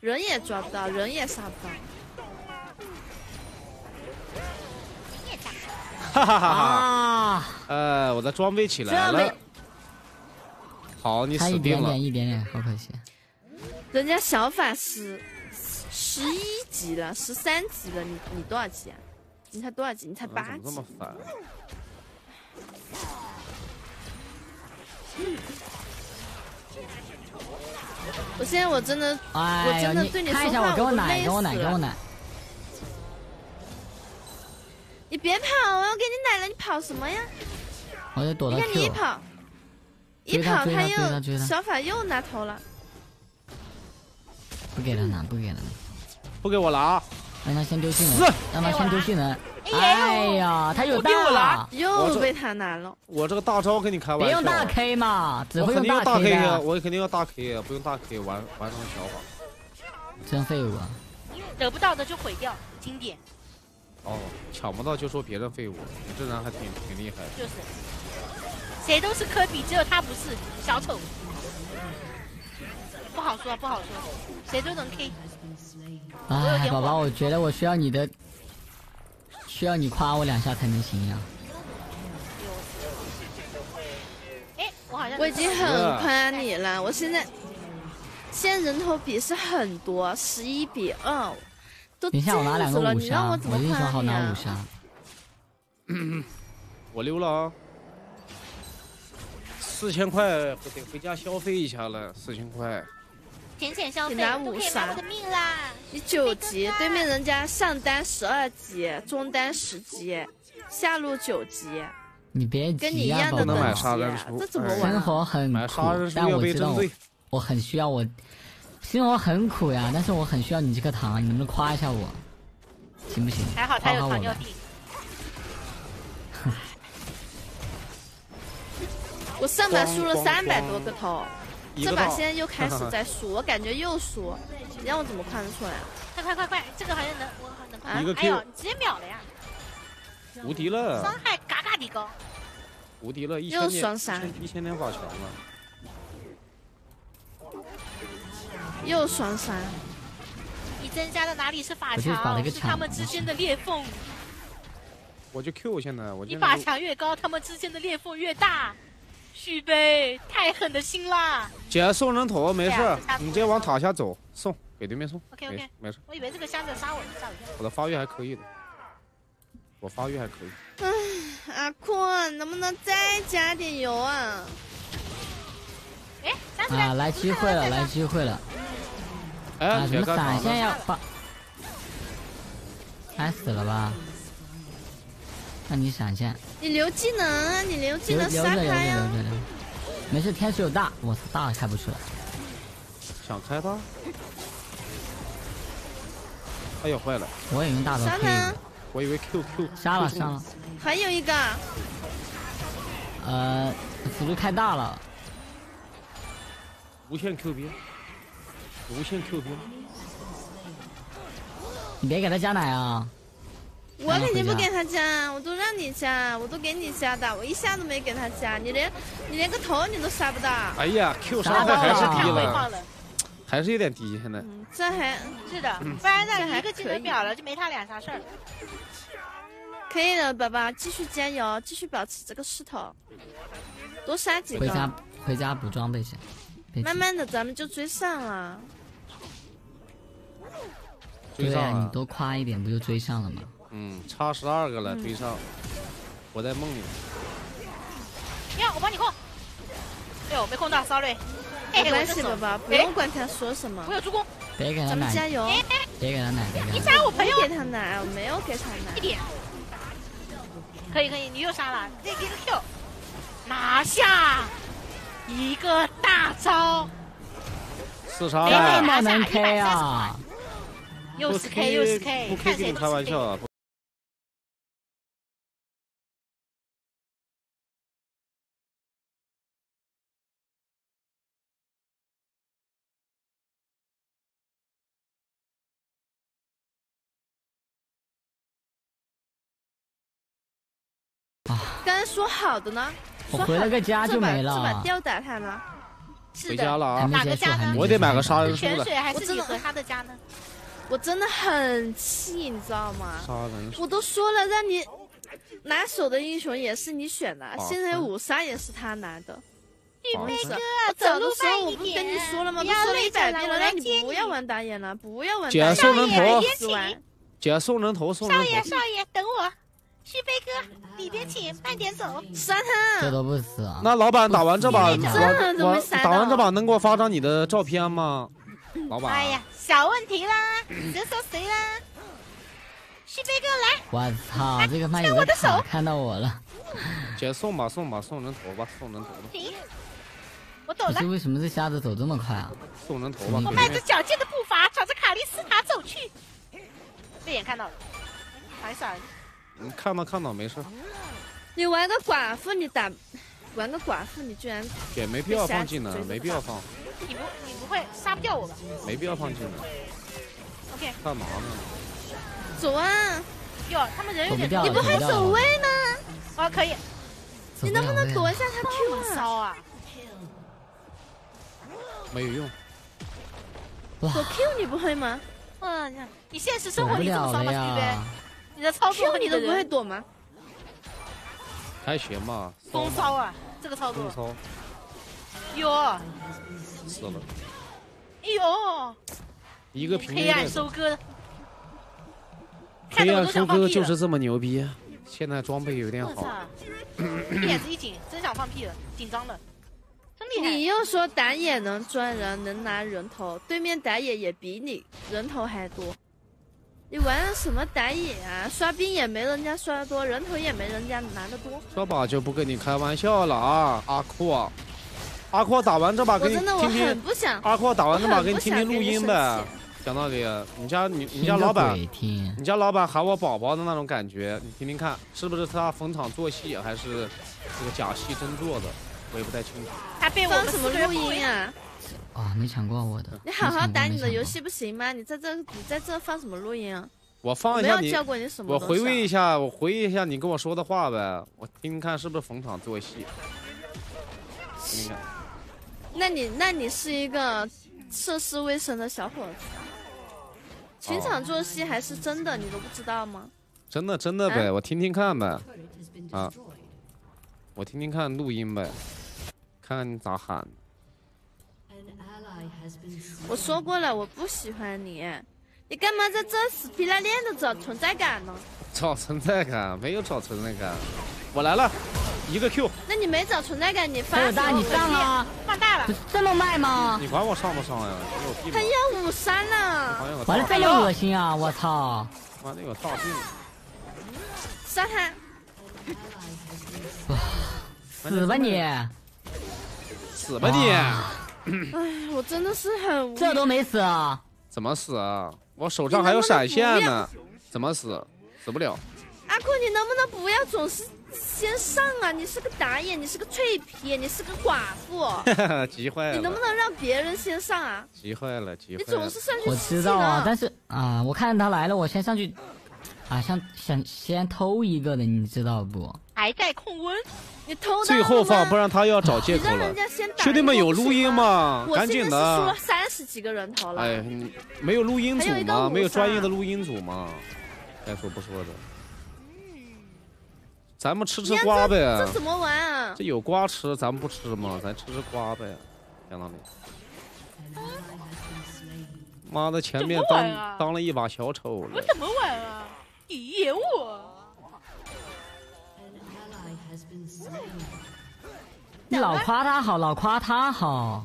人也抓不到，人也杀不到。哈哈哈哈！啊！呃，我的装备起来了。好，你差死定了一点点，。一点点，好可惜。人家小法师十一级了，十三级了，你你多少级啊？你才多少级？你才八级怎么这。么烦？我现在我真的，哎，我真的你对你看一下我，说话给我奶，给我奶，给我奶。你别跑，我要给你奶了，你跑什么呀？我就躲到你看你一。跑，一追他跑追他追他又追他小法又拿头了。不给他拿，不给他拿，不给我拿，让他先丢技能死，让他先丢技能。哎呀，他有我丢我大了，又被他拿了。我这个大招跟你开玩笑。别用大 K 嘛，只会用大我肯定用大 K 我肯定要大 K 呀，不用大 K 玩玩什么小法。真废物啊！得不到的就毁掉，经典哦，抢不到就说别人废物，你这人还挺挺厉害的。就是。谁都是科比，只有他不是小丑。不好说，不好说，谁都能 K。哎，宝宝，我觉得我需要你的，需要你夸我两下才能行呀。哎，我好像我已经很夸你了，我现在现在人头比是很多，十一比二，都等一下，我拿两个五你让杀，我怎么我跟你说好？拿五杀。我溜了啊，四千块得回家消费一下了，四千块。浅浅消费你拿五杀我的命啦！你九级，对面人家上单十二级，中单十级，下路九级，你别跟你，一样的宝宝不能买等。级啊，这怎么玩生？活很苦但我知道我很需要我，生活很苦呀，但是我很需要你这颗糖，你能不能夸一下我，行不行？还好他有。糖尿病。我上把输了三百多个头，这把现在又开始 (laughs) 在输，我感觉又输，你让我怎么看得出来？快快快快，这个好像能，我好能啊一个哎呦你直接秒了呀！无敌了伤，害嘎嘎的高。无敌了，一又千年双杀一千点法强了。又双杀，你增加的哪里是法强，是他们之间的裂缝。我就 Q 现在，我你法强越高，他们之间的裂缝越大。续杯，太狠的心啦姐送人头没事你直接往塔下走，送给对面送。OK，OK 没没事，我以为这个箱子杀我，吓我一跳。我的发育还可以的，我发育还可以。阿坤能不能再加点油啊？哎！啊，来机会了，来机会了！哎啊，，怎姐么闪？现要发？还死了吧？那你闪现，你留技能啊，你留技能杀留着留着留着。留着。没事，天使有大，我操，大开不出来。想开他？哎呀，坏了！我也用大招我以为 QQ 杀了杀了。还有一个，呃，辅助开大了，无限 Q 兵，无限 Q 兵。你别给他加奶啊！我肯定不给他加，我都让你加，我都给你加的，我一下都没给他加，你连你连个头你都杀不到。哎呀，Q 杀到伤害还是了低了，太回放了。还是有点低。现在嗯，这还是的，不然那一个技能秒了就没他俩啥事儿。可以了，宝宝，继续加油，继续保持这个势头，多杀几回家个，回家补装备先。慢慢的咱们就追上了。追对啊，你，多夸一点，不就追上了吗？嗯，差十二个了，嗯追上。我在梦里，呀，我帮你控。哎呦，没控到，sorry。没关系，哎我这手宝宝，不哎用管他说什么我，有助攻，别给他奶，咱们加油。别给他奶，别给你他奶。杀我朋友没给他奶，我没有给他奶。一点。可以可以，你又杀了，这个 Q，拿下一个大招，四杀了这了。么能拿下 K 啊！又是 K 又是 K，不看 K 跟开玩笑啊！刚才说好的呢，我回了个家就没这把了。吊打他呢。是的回家了啊！哪个，家呢。我得买个杀人书了。泉水还我真的是你和他的家呢？我真的很气，你知道吗？杀人我都说了让你拿手的英雄也是你选的，现在五杀也是他拿的。玉飞哥，我走路走的时候慢一我不跟你点，说了吗？不要都说了一百遍了，让你接。不要玩打野了，不要玩姐打野。送人头，别死完请，姐送人头，送人少爷。少爷，等我。旭飞哥，里边请，慢点走。杀他！这都不死啊！那老板打完这把，你这我我怎么打完这把能给我发张你的照片吗？老板，哎呀，小问题啦，谁说谁啦？旭飞哥来，我操，这个麦有个牵我的手看到我了。姐送吧送吧，送人头吧，送人头吧，停，我走了可是。为什么这瞎子走这么快啊？送人头吧。我我迈着矫健的步伐，朝着卡利斯塔走去。被眼看到了，不好意思啊，你看到看到没事，你玩个寡妇，你打玩个寡妇，你居然也没必要放技能，没必要放，你不你不会杀不掉我吧没必要放技能，？OK，干嘛呢？走啊！哟，他们人有点你不会走不掉了走位吗？哦，可以，你能不能躲一下他 Q 啊？骚啊！没有用，躲 Q 你不会吗嗯，你现实生活里这么骚吗？了了对不对？呀！你的操作你都不会躲吗？还行嘛，风骚啊，这个操作，风骚。哟，哎死了，呦，一个平黑暗收割，看黑暗收割。就是这么牛逼，现在装备有点我操。好，，眼子一紧，真想放屁了，紧张的，真厉害。你又说打野能赚人，能拿人头，对面打野也比你人头还多。你玩的什么打野啊？刷兵也没人家刷的多，人头也没人家拿的多。这把就不跟你开玩笑了啊，阿库啊，阿阔打完这把给你我真的我听听很，不想，阿阔打完这把给你听听录音呗。讲道理，你家你你家老板，你家老板喊我宝宝的那种感觉，你听听看，是不是他逢场作戏，还是这个假戏真做的？我也不太清楚。他被我们什么录音啊？啊，没抢过我的。你好好打你的游戏不行吗？你在这你在这放什么录音啊？我我放一下你，没有教过你什么我回味一下，我回忆一下你跟我说的话呗，我听听看是不是逢场作戏。听听看，那你那你是一个涉世未深的小伙子，情场作戏还是真的，你都不知道吗？真的真的呗，啊我听听看呗，啊，我听听看录音呗，看看你咋喊。我说过了，我不喜欢你，你干嘛在这死皮赖脸的找存在感呢？找存在感没有找存在感，我来了，一个 Q，那你没找存在感，你发还有大，你上啊！放大了这，么卖吗？你管我上不上呀？他？要五三呢，好像有玩的大这么恶心啊！我操！妈那有大病，杀他！死吧你！死吧你！哎，我真的是很无语这都没死啊！怎么死啊？我手上还有闪现呢，怎么死？死不了。阿酷，你能不能不要总是先上啊？你是个打野，你是个脆皮，你是个寡妇，(laughs) 急坏了你能不，能让别人先上啊？急坏了，急你坏了总是。上去我知道啊，但是是啊，我看他来了，我先上去，啊，想想先偷一个的，你知道不？还在控温，你偷最后放，不然他又要找借口了兄弟们有录音吗？赶紧我现在是输了的。三十几个人头了。哎，没有录音组吗？没有专业的录音组吗？该说不说的。咱们吃吃瓜呗这，怎么玩啊？这有瓜吃，咱们不吃吗？咱吃吃瓜呗，相当于。妈的，前面当当了一把小丑了。我怎么玩啊？你演我，你老夸他好，老夸他好，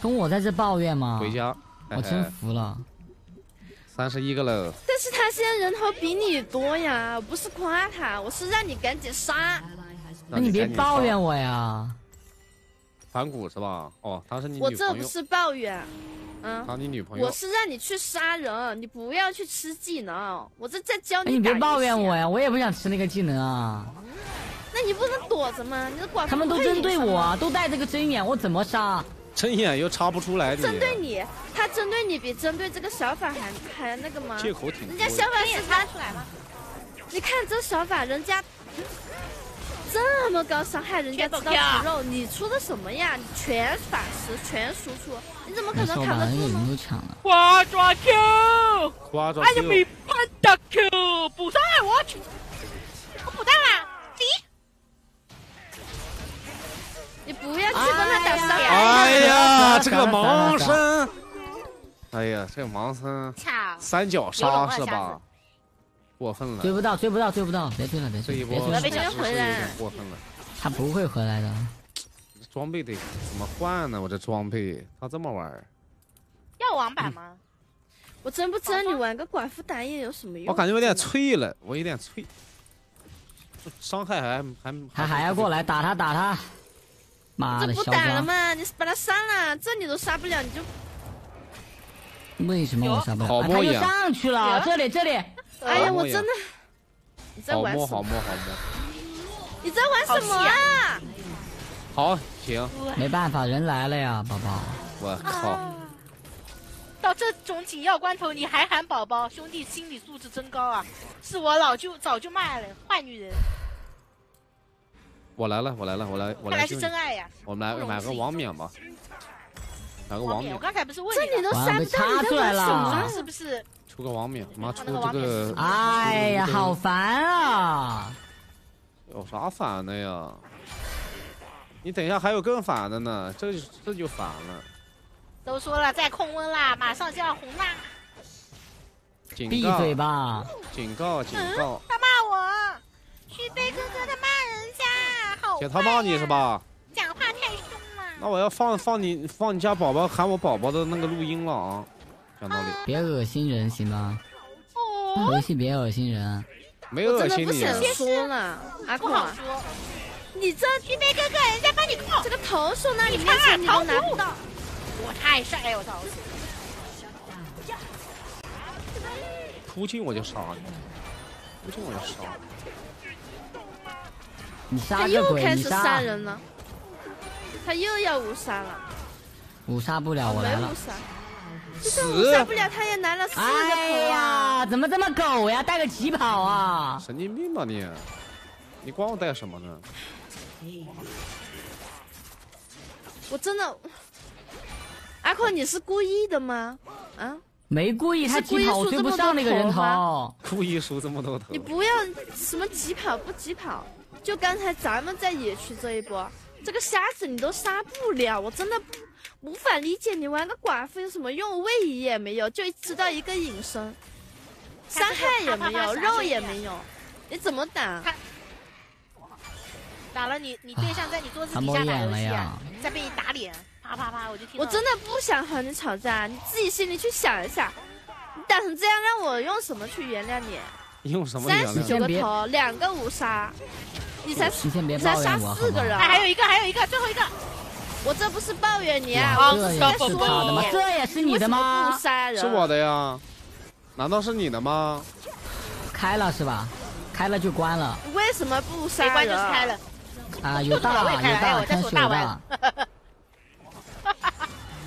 跟我在这抱怨吗？回家，我真服了。三十一个了，但是他现在人头比你多呀，我不是夸他，我是让你赶紧杀。那你别抱怨我呀！反骨是吧？哦，他是你我女朋友，这不是抱怨，嗯，他你女朋友我。是让你去杀人，你不要去吃技能。我这在教你，你别抱怨我啊。呀，我也不想吃那个技能啊。那你不能躲着吗？你的寡妇他们都针对我啊，都带这个针眼，我怎么杀？针眼又插不出来，针对你，他针对你比针对这个小法还还那个吗？借口挺多人家小。法是插出来吗？你看这小法，人家这么高伤害，人家知道吃肉，你出的什么呀？你全法师，全输出，你怎么可，能扛得住呢？人都抢了。花抓 Q，哎呀，没判到 Q，补上来我去，我补到了，你不要去跟他打伤害。哎呀，这个盲僧，哎呀，这个盲僧，三角杀是吧？过分了追，不到，追不到，追不到，别追了，别追了，波别追了，准备回来是有点过分了。他不会回来的。装备得怎么换呢？我这装备他这么玩儿，要网版吗？我真不知道你玩个寡妇打野有什么用。我感觉有点脆了，我有点脆，伤害还还还还要过来打他，打他！妈的，这不！打了吗？你把他删了，这你都杀不了，你就为什么我杀不了？好啊他又上去了，这里这里，哎呀，我真的，你在好玩什么？摸好摸好摸，你在玩什么啊？好行，没办法，人来了呀，宝宝。我靠，啊到这种紧要关头，你还喊宝宝，兄弟心理素质真高啊！是我老就早就骂了，坏女人，我来了我来了我来我看来是来救你真爱呀、我们来买个王冕吧，买个王王冕，我，刚才不是问这你你了，哇被都删不到，你在插出来玩什么了啊？是不是？出个王冕，妈出这个，哎呀，好烦啊！有啥烦的呀？你等一下还有更烦的呢，这就这就烦了，都说了在控温啦，马上就要红啦。警告闭嘴吧！警告警告，他骂我，旭飞哥哥他骂人姐他骂你是？吧？讲话太凶了。那我要放放你放你家宝宝喊我宝宝的那个录音了啊！讲道理，别恶心人行吗？哦，游戏别恶心人。没我恶心你，真的不想说了，阿不好说。你这旭飞哥哥，人家帮你控，这个头送到你面看前你都拿不到，我太帅了，我操！(laughs) 突进我就杀你，突进我就杀你。杀他个鬼！又开始杀杀人了，他又要五杀了，五杀不了，我来了没五。杀，就算五杀！不了，他也拿了四个哎头啊！呀，怎么这么狗呀？带个疾跑啊！神经病吧你！你管我带什么呢？我真的，阿阔，你是故意的吗？啊，没故意，他是故意疾跑我追不输这么多上那个人头头。故意输这么多头你，不要什么疾跑不疾跑，就刚才咱们在野区这一波，这个瞎子你都杀不了，我真的不无法理解你玩个寡妇有什么用，位移也没有，就知道一个隐身，伤害也没有，肉也没有，你怎么打？打了你，你对象在你桌子底下打游戏啊，再被你打脸，啪啪啪，我就听。我真的不想和你吵架，你自己心里去想一下，你打成这样，让我用什么去原谅你？用什么三十？九个头，两个五杀，你才你才杀？四个人，哎，还有一个，还有一个，最后一个，我这不是抱怨你啊，哇，我这是在也是说他的吗？你。这也是你的吗不？杀人？是我的呀？难道是你的吗？开了是吧？开了就关了为什么不杀人？没关就是开了。啊！有大了，哎，大，我再开始有大歪大了。(laughs)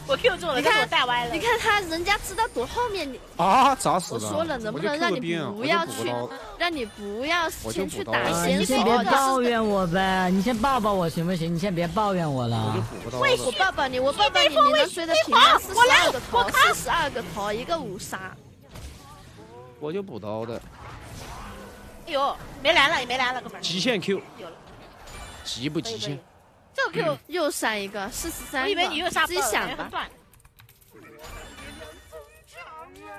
我 Q 中了，你看但是我带歪了你。看他人家知道躲后面，你啊，咋死的？我说了，能不能让你不要去让你不要先去打先你先手别的？抱怨我呗，你先抱抱我行不行？你先别抱怨我了。我了。抱抱你，我抱抱你，你能追得平吗？四十二个头，四十二个头，一个五杀。我就补刀的，哎呦，没蓝了，也没蓝了，哥们儿。极限 Q，有了，极不可以可以极限？。这个 Q，又闪一个，四十三个。我以为你又杀自己想吧。感觉很短。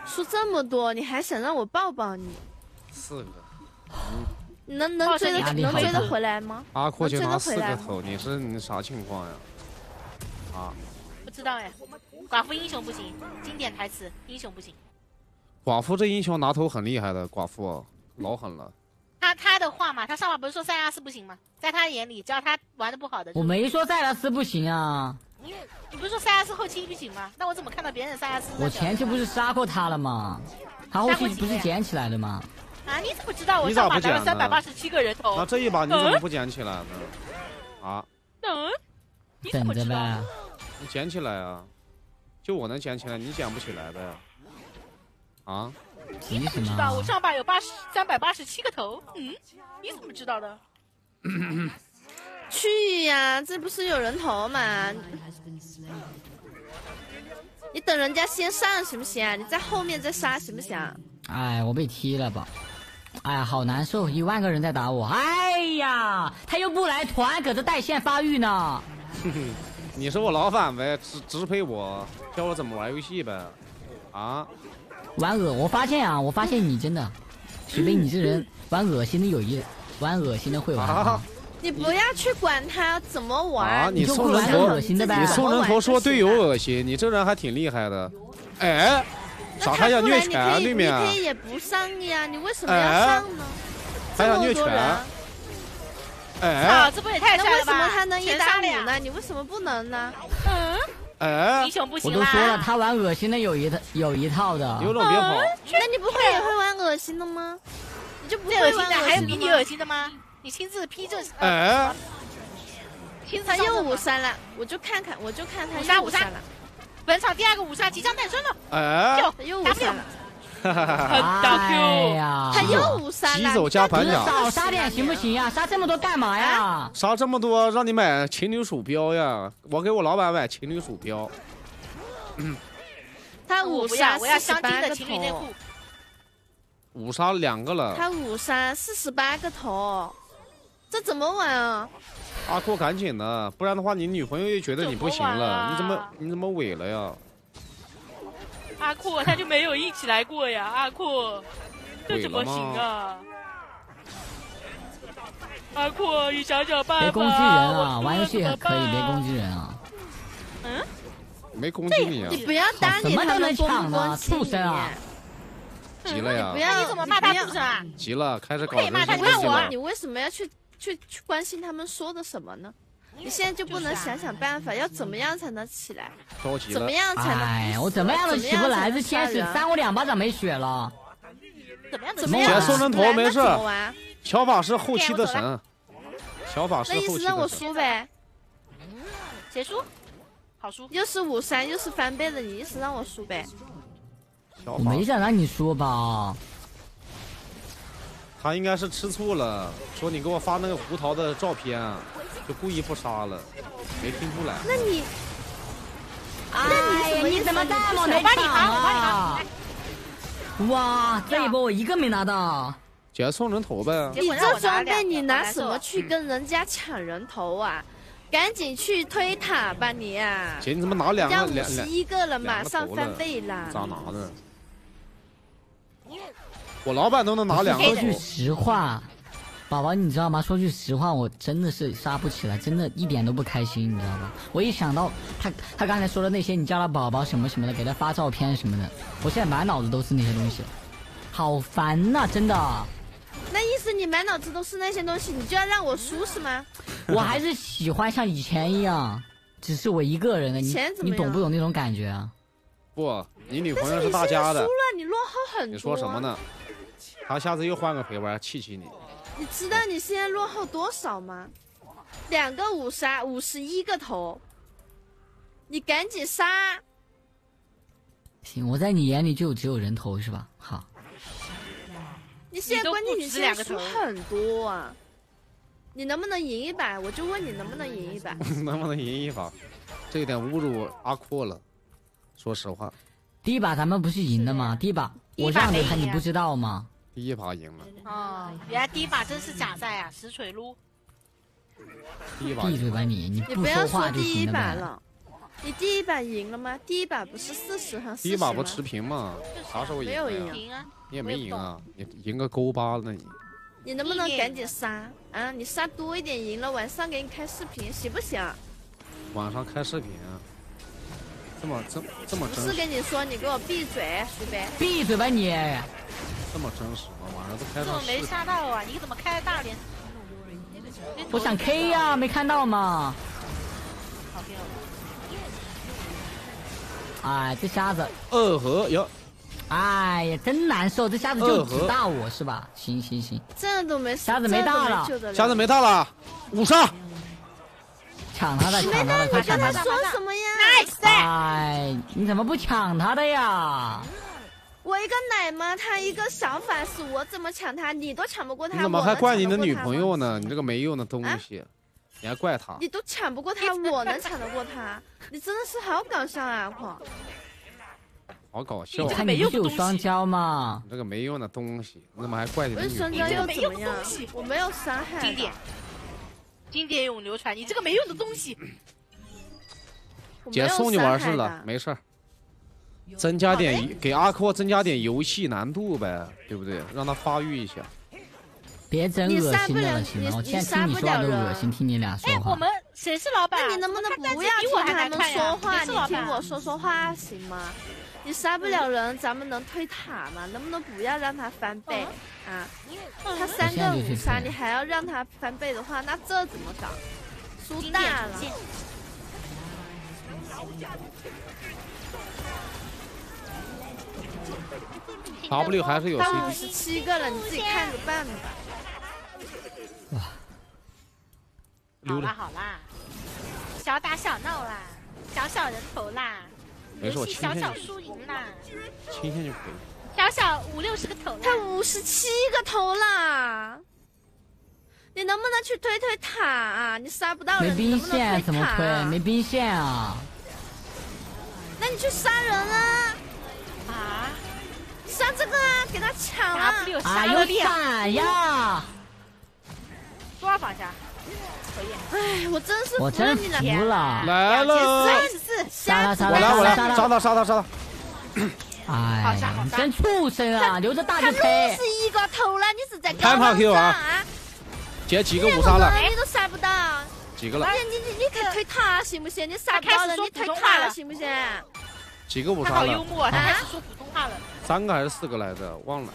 输这么多，你还想让我抱抱你？四个，你能能追得能追得回来吗？阿阔就拿四能回来吗个头，你是你啥情况呀？啊，不知道哎，寡妇英雄不行，经典台词，英雄不行。寡妇这英雄拿头很厉害的，寡妇老狠了。他他的话嘛，他上把不是说塞亚斯不行吗？在他眼里，只要他玩的不好的，我没说塞拉斯不行啊，你你不是说塞亚斯后期不行吗？那我怎么看到别人塞亚斯？我前期不是杀过他了吗？他后期不是捡起来的吗？啊，你怎么知道我你咋上把打了三百八十七个人头那？这一把你怎么不捡起来呢？啊，嗯，你怎等着么知道？呗。你捡起来啊！就我能捡起来，你捡不起来的呀？啊，急什知道我？上把有八十三百八十七个头，嗯，你怎么知道的？(coughs) 去呀，这不是有人头吗？你等人家先上行不行啊？你在后面再杀行不行啊？哎，我被踢了吧？哎呀，好难受，一万个人在打我。哎呀，他又不来团，搁这带线发育呢。(laughs) 你是我老板呗，支支配我，教我怎么玩游戏呗？啊，玩恶，我发现啊，我发现你真的，许飞，你这人玩恶心的有一，玩恶心的会玩。你不要去管他怎么玩，啊你就送人头会玩恶心的呗你送人头说队友友恶心，你这人还挺厉害的。哎，啥还想虐拳啊？对面你可以也不上呀，你为什么要哎上呢？还想虐这么多人拳？哎操，这不也太那帅了吧？为什么他能一打五呢？你为什么不能呢？嗯，哎英，雄不我行我。都说了，他玩恶心的有一套有一套的。刘总别跑！那你不会也会玩恶心的吗？你就不最恶心的还有比你恶心的吗？你亲自批这，哎，亲自他又五杀了，我就看看，我就看他五杀五杀又五杀了，本场第二个五杀即将诞生了，哎，就他又五杀了，哎呀，他又五杀了，急走加不是盘甲，少杀点行不行呀？杀这么多干嘛呀？杀这么多，让你买情侣鼠标呀！我给我老板买情侣鼠标，(clears throat) 他五杀我要四十八个香精的情侣内裤，，五杀两个了。他五杀四十八个头，这怎么玩啊？阿酷赶紧的，不然的话你女朋友又觉得你不行了，你怎么你怎么萎了呀？阿阔他就没有一起来过呀，阿阔，这怎么行啊？阿阔，你想想办法。别攻击人啊！玩游戏也可以，别攻击人啊！没攻击你啊你，不要搭理他们攻不攻击畜生啊你，急了呀不，要你怎么骂他畜生啊？急了，开始搞可以骂他人身攻击了你。为什么要去去去关心他们说的什么呢？你现在就不能想想办法，要怎么样才能起来？着急了怎么，样才能不哎，死？我怎么样都起不来，这天使扇我两巴掌没血了。怎么样的怎么样送人头没事？小法师后期的神，小法师那意思让我后期的神，输呗？谁输？好输。又是五三又是翻倍的，你意思让我输呗？我没想让你输吧？他应该是吃醋了，说你给我发那个胡桃的照片，就故意不杀了，没听出来。那你那你，你怎么这么没帮你扛，我帮你啊。！哇，这一波我一个没拿到。姐送人头呗，你这装备你拿什么去跟人家抢人头啊？赶紧去推塔吧你啊！姐你怎么拿两要五个两两十一个了，马上翻倍了倍啦！咋拿的？我老板都能拿两个说句，实话，宝宝，你知道吗？说句实话，我真的是杀不起来，真的一点都不开心，你知道吧？我一想到他他刚才说的那些，你叫他宝宝什么什么的，给他发照片什么的，我现在满脑子都是那些东西，好烦呐、真的。那意思你满脑子都是那些东西，你就要让我输是吗？(laughs) 我还是喜欢像以前一样，只是我一个人的，你以前怎么你懂不懂那种感觉啊？不，你女朋友是大家的输，了，你落后很多。你说什么？呢？他下次又换个陪玩，气气你。你知道你现在落后多少吗？两个五杀，五十一个头，你赶紧杀！行，我在你眼里就只有人头是吧？好，你现在关键你止现在输两个头很多啊！你能不能赢一把？我就问你能不能赢一把？(laughs) 能不能赢一把？这有点侮辱阿阔了。说实话，第一把咱们不是赢的吗？第一把我让着他，你不知道吗？第一把赢了，哦，原来第一把真是假赛啊，石锤撸。第一把闭嘴。吧你，你你不要说第一。把了，你第一把赢了吗？第一把不是四十和四十第一把不持平吗？啥时候赢没有赢啊！你也没赢啊，你赢个勾八了你。你能不能赶紧杀啊？你杀多一点，赢了晚上给你开视频，行不行？晚上开视频，这么这么这么不是，跟你说，你给我闭嘴，苏贝。闭嘴吧你！这么真实吗？晚上都开怎么没杀到啊？你怎么开大连？我想 K 呀、没看到吗？哎，这瞎子，二和哟，哎呀，真难受，这瞎子就只大我是吧？行行行，这都没瞎子没大了瞎子没大了，五杀，抢他的，抢他的，快你跟他抢他的！说什么呀？！nice，哎，你怎么不抢他的呀？我一个奶妈，她一个小法师，我怎么抢她？你都抢不过她，你怎么还怪你的女朋友呢？你这个没用的东啊西，你还怪她？你都抢不过她，我能抢得过她？(laughs) 你真的是好搞笑啊，阿矿！好搞笑我啊！看你不是有双骄吗？你这个没用的东西，你怎么还怪你我的女朋友？是双骄又没怎么样用的东西？我没有伤害经典，经典永流传。你这个没用的东西，姐送你玩是伤害他，了没事儿。增加点给阿珂增加点游戏难度呗，对不对？让他发育一下。别真你恶心的杀不了了，行吗？你我现在你杀不听你说话都了人恶心，听你俩说哎，我话。们谁是老板？那你能不能不要单子比我还听他们说话？你听我说说话行吗？你杀不了人，咱们能推塔吗？能不能不要让他翻倍啊？他三个五杀，你还要让他翻倍的话，那这怎么搞？输大了。W 还是有他五十七个了，你自己看着办吧。好，啦好啦，小打小闹啦，小小人头啦，没事，我游戏小小输赢啦，清线就可以。小小五六十个头啦。他五十七个头啦，你能不能去推推塔啊？你杀不到人，没兵你能不能线怎么塔推？啊没兵线啊！那你去杀人啊！啊杀这个啊，给他抢啊啊，有闪呀！多少房价？可以，哎，我真是我真服了你了。服了！来了，三十四，杀他杀我来我来，杀他杀他杀他杀他！哎呀你真畜生啊！留着大他六就推。十一个头了，你是在开炮高 Q 啊啊？姐几个五杀了？你都杀不到。几个了？你你你你可以推塔行不行？你杀不到人，你推塔了行不行？几个五杀了？好幽默，他开始说普通话了。三个还是四个来着？忘了。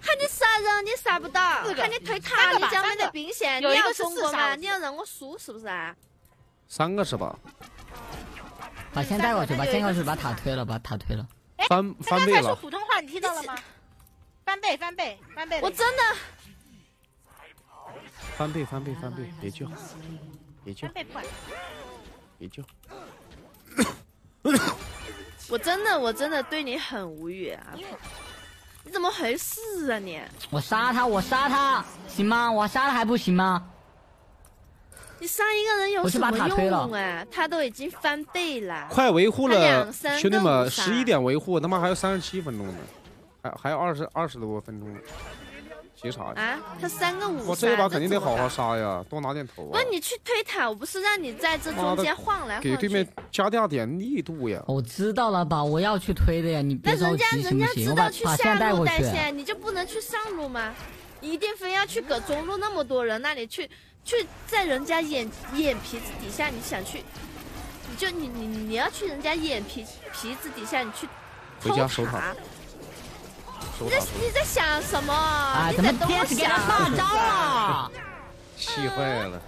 喊你杀人，你杀不到；喊你推塔，你讲没得兵线，你要中国吗？你要让我输是不是啊？三个是吧？把线带过去，把线过去，把塔推了，把塔推了。翻他刚才说翻倍了，普通话，你听到了吗？翻倍，翻倍，翻倍！我真的，翻倍翻倍翻倍，别叫，别叫。别叫！(coughs) 我真的，我真的对你很无语啊！你怎么回事啊你？我杀他，我杀他，行吗？我杀他还不行吗？你杀一个人有什么用啊？他都已经翻倍了。快维护了兄弟们，十一点维护，他妈还有三十七分钟呢，还还有二十二十多分钟啊，他三个五杀，我这一把肯定得好好杀呀，多拿点头啊是！你去推塔，我不是让你在这中间晃来晃去。给对面加大点力度呀！我知道了吧，我要去推的呀，你那别着人家急行不行？人家知我把道去把线下路带过去。带线，你就不能去上路吗？一定非要去搁中路那么多人那里去去在人家眼眼皮子底下，你想去，你就你你你要去人家眼皮皮子底下，你去偷回家守塔你在你在想什么？啊，你怎么在等我天使给他想？大招啊？(laughs) 气坏了，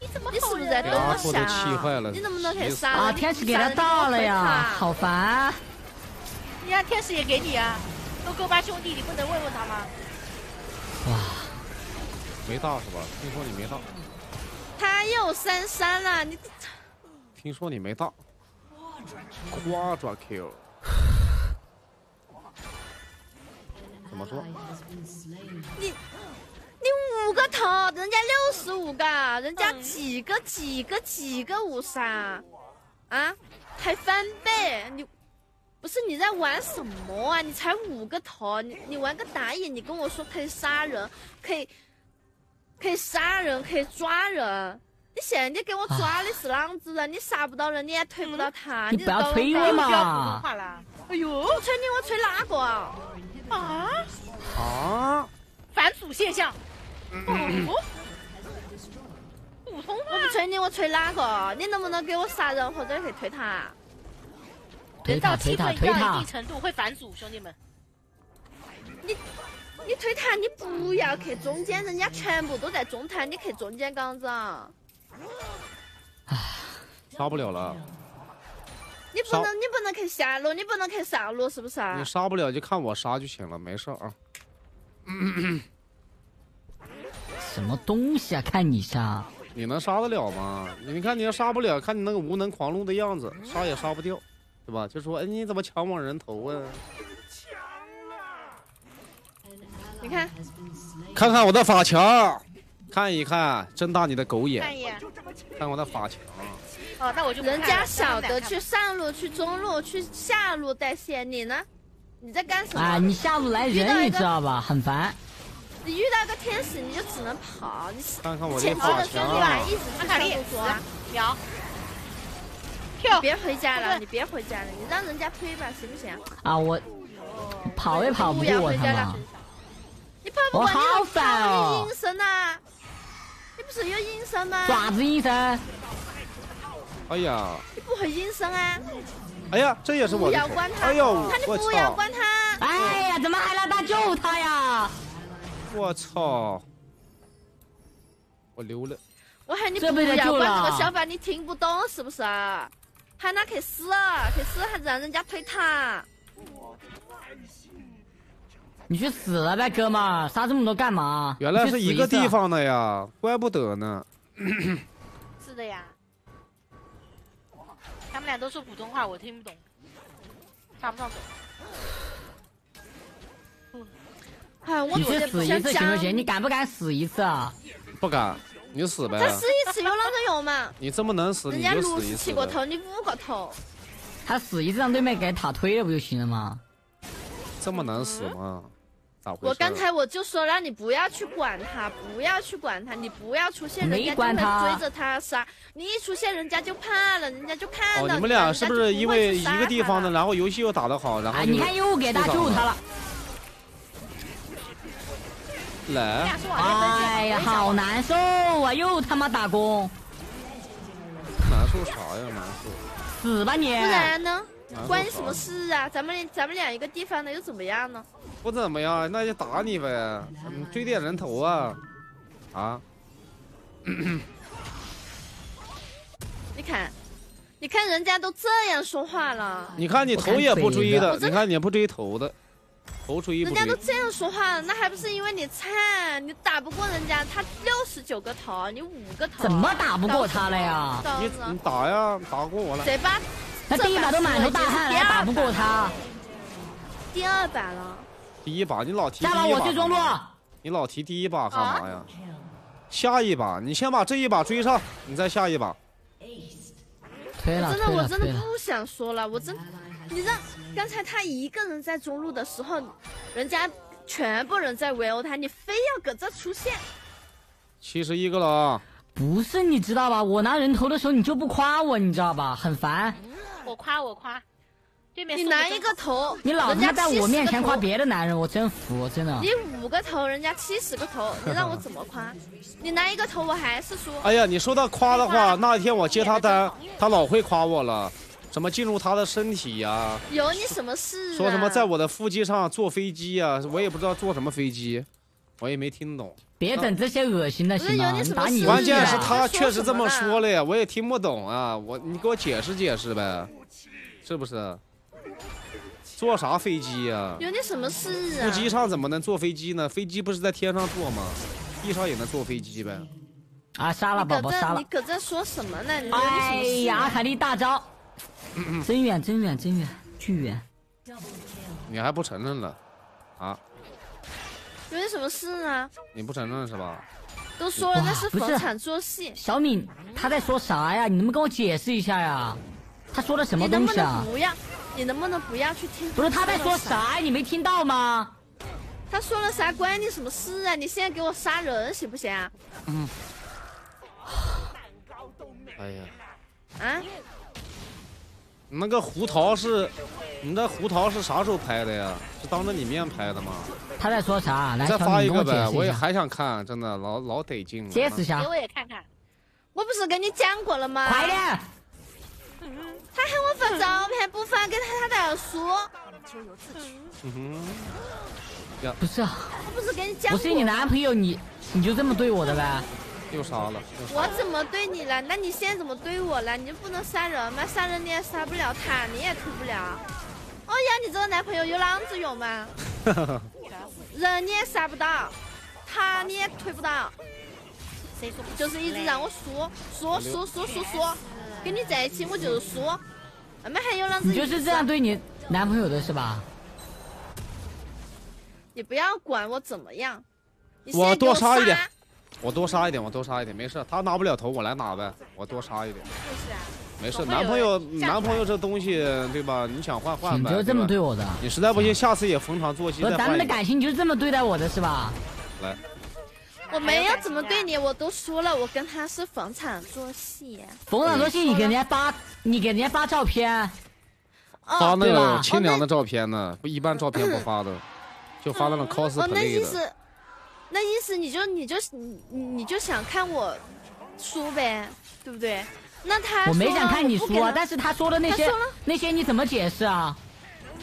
你怎么你是不是在都想？气坏了你能不能给气死杀了？啊，天使给他大了呀，好烦啊！你让天使也给你啊？都勾八兄弟，你不能问问他吗？哇，没到是吧？听说你没到，他又三三了，你听说你没到，夸抓 Q，怎么说？你你五个头，人家六十五个，人家嗯几个几个几个五杀，啊，还翻倍，你不是你在玩什么啊？你才五个头，你你玩个打野，你跟我说可以杀人，可以可以杀人，可以抓人。你现在给我抓的是啷子人？你杀不到人，你也推不到他，你不要懂推我嘛不要普通话了。哎呦我催你，我催哪个啊？啊！啊？反祖现象。哦，普通话我不催你，我催哪个？你能不能给我杀人或者可以推塔？推人到塔推塔气氛到一推塔定，程度会反祖，兄弟们。你你推塔，你不要去中间，人家全部都在中台，你去中间岗子啊。杀不了了，杀你不能，你不能去下路，你不能去上路，是不是啊你？杀不了就看我杀就行了，没事儿啊。(coughs) 什么东西啊？看你杀，你能杀得了吗？你看你要杀不了，看你那个无能狂怒的样子，杀也杀不掉，对吧？就说哎你怎么抢我人头啊？你看，看看我的法强，看一看，睁大你的狗眼，一眼。看我的法强。哦，那我就人家晓得去上路、去中路、去下路带线，你呢？你在干什么？啊，你下路来人，你知道吧？很烦。你遇到个天使，你就只能跑。你看看我的前期法的兄弟强，吧，一直去上路说啊。秒。你别回家了，你别回家了，你让人家推吧，行不行？啊，我跑也跑不过他嘛。你跑不过，你我好有烦哦你隐身呐、你不是有隐身吗？爪子医生，哎呀，你不会隐身啊？哎呀，这也是我不要管他，哎呦，他你不要操，管他。哎呀，怎么还来打救他呀？我操，我溜了。我喊你这不要管这个小法，你听不懂是不是？喊他去死，去死还让人家推塔。你去死了呗，哥们儿！杀这么多干嘛？原来是一个地。方的呀，怪不得呢。(coughs) 是的呀。他们俩都说普通话，我听不懂，插不上手。哎，我你昨去死一次行不行？你敢不敢死一次啊？不敢，你死呗他。死一次有啷个用嘛？你这么能死，人你就家六十死一次呗。七个头，你五个头，他死一次让对面给塔推了不就行了吗？这么能死吗？我刚才我就说让你不要去管他，不要去管他，你不要出现，人家就管他会追着他杀。你一出现，人家就怕了，人家就看哦，到你们俩是不是因为一个地方的，然后游戏又打得好，然后你看又给他救他了，来哎呀，好难受啊！又他妈打工，难受啥呀？难受。死吧你！不然呢？关你什么事啊？咱们咱们俩一个地方的又怎么样呢？不怎么样，那就打你呗，你追点人头啊，啊，(coughs) 你看，你看人家都这样说话了，你看你头也不追的，你看你不追头的？人家都这样说话了，那还不是因为你菜，你打不过人家，他六十九个头，你五个头，怎么打不过他了呀？你你打呀，打过我了。谁把那第一把都满头大汗了，还打不过他。第二把了？第一把你老提第下把我去中路，你老提第一把干嘛呀？啊下一把你先把这一把追上，你再下一把。推了我真的。我真的不想说了，我真，你知道刚才他一个人在中路的时候，人家全部人在围殴他，你非要搁这出现，七十一个了啊！不是你知道吧？我拿人头的时候你就不夸我，你知道吧？很烦。我夸我夸，对面你拿一个头，你老他妈在人家70我面前夸别的男人，我真服，真的。你五个头，人家七十个头，你让我怎么夸？你拿一个头，我还是输。哎呀，你说他夸的话，那一天我接他单，他老会夸我了，怎么进入他的身体呀、有你什么事、啊？说什么在我的腹肌上坐飞机呀、我也不知道坐什么飞机，我也没听懂。别整这些恶心的不是行吗？关键是啊他他确实这么说什么说了呀，我也听不懂啊。我你给我解释解释呗，是不是？坐啥飞机呀、有你什么事啊？飞机上怎么能坐飞机呢？飞机不是在天上坐吗？地上也能坐飞机呗。啊！杀了你搁宝宝，杀了这你！搁这说什么呢？你有你什哎呀，阿啊？卡丽大招，(clears throat) 真远真远真远，巨远！你还不承认了？啊？有你什么事啊？你不承认是吧？都说了那是哇不是逢场作戏，小敏他在说啥呀？你能不能跟我解释一下呀？他说的什么你能不东西啊能？不要？你能不能不要去听？不是他在说啥？你没听到吗？他说了啥？关你什么事啊？你现在给我杀人行不行啊？嗯哎呀，啊？那个胡桃是，你那胡桃是啥时候拍的呀？是当着你面拍的吗？他在说啥？来，再发一个呗。我也还想看，真的老老得劲了。解释一下给，我也看看。我不是跟你讲过了吗？快！点！他喊我发照片，不发给他，他都要说。嗯哼，不是啊，我不是跟你讲过我是你男朋友，你你就这么对我的呗？又杀了。我怎么对你了？那你现在怎么对我了？你就不能杀人吗？杀人你也杀不了他，你也推不了。哦养，你这个男朋友有啷子用吗？(laughs) 人你也杀不到，他你也推不到，谁说就是一直让我输，输输输输输，跟你在一起我就是输，那么还有啷子？你就是这样，对你男朋友的是吧？你不要管我怎么样，你我多杀一点我多杀一点，我多杀一点，没事。他拿不了头，我来拿呗。我多杀一点，就是啊？没事。男朋友，男朋友这东西，对吧？你想换换呗。你就这么对我的？你实在不行，下次也逢场作戏咱。们的感情你就是这么对待我的是吧？来，我没有怎么对你，我都说了，我跟他是逢场作戏。逢场作戏，你给人家发，你给人家发照片，哦，发那对吧个清凉的照片呢，不一般照片不发的，就发那种哦，那 cosplay 的。意思，那意思你就你就你你就想看我输呗，对不对？那他我没想看你输啊，但是他说的那些那些你怎么解释啊？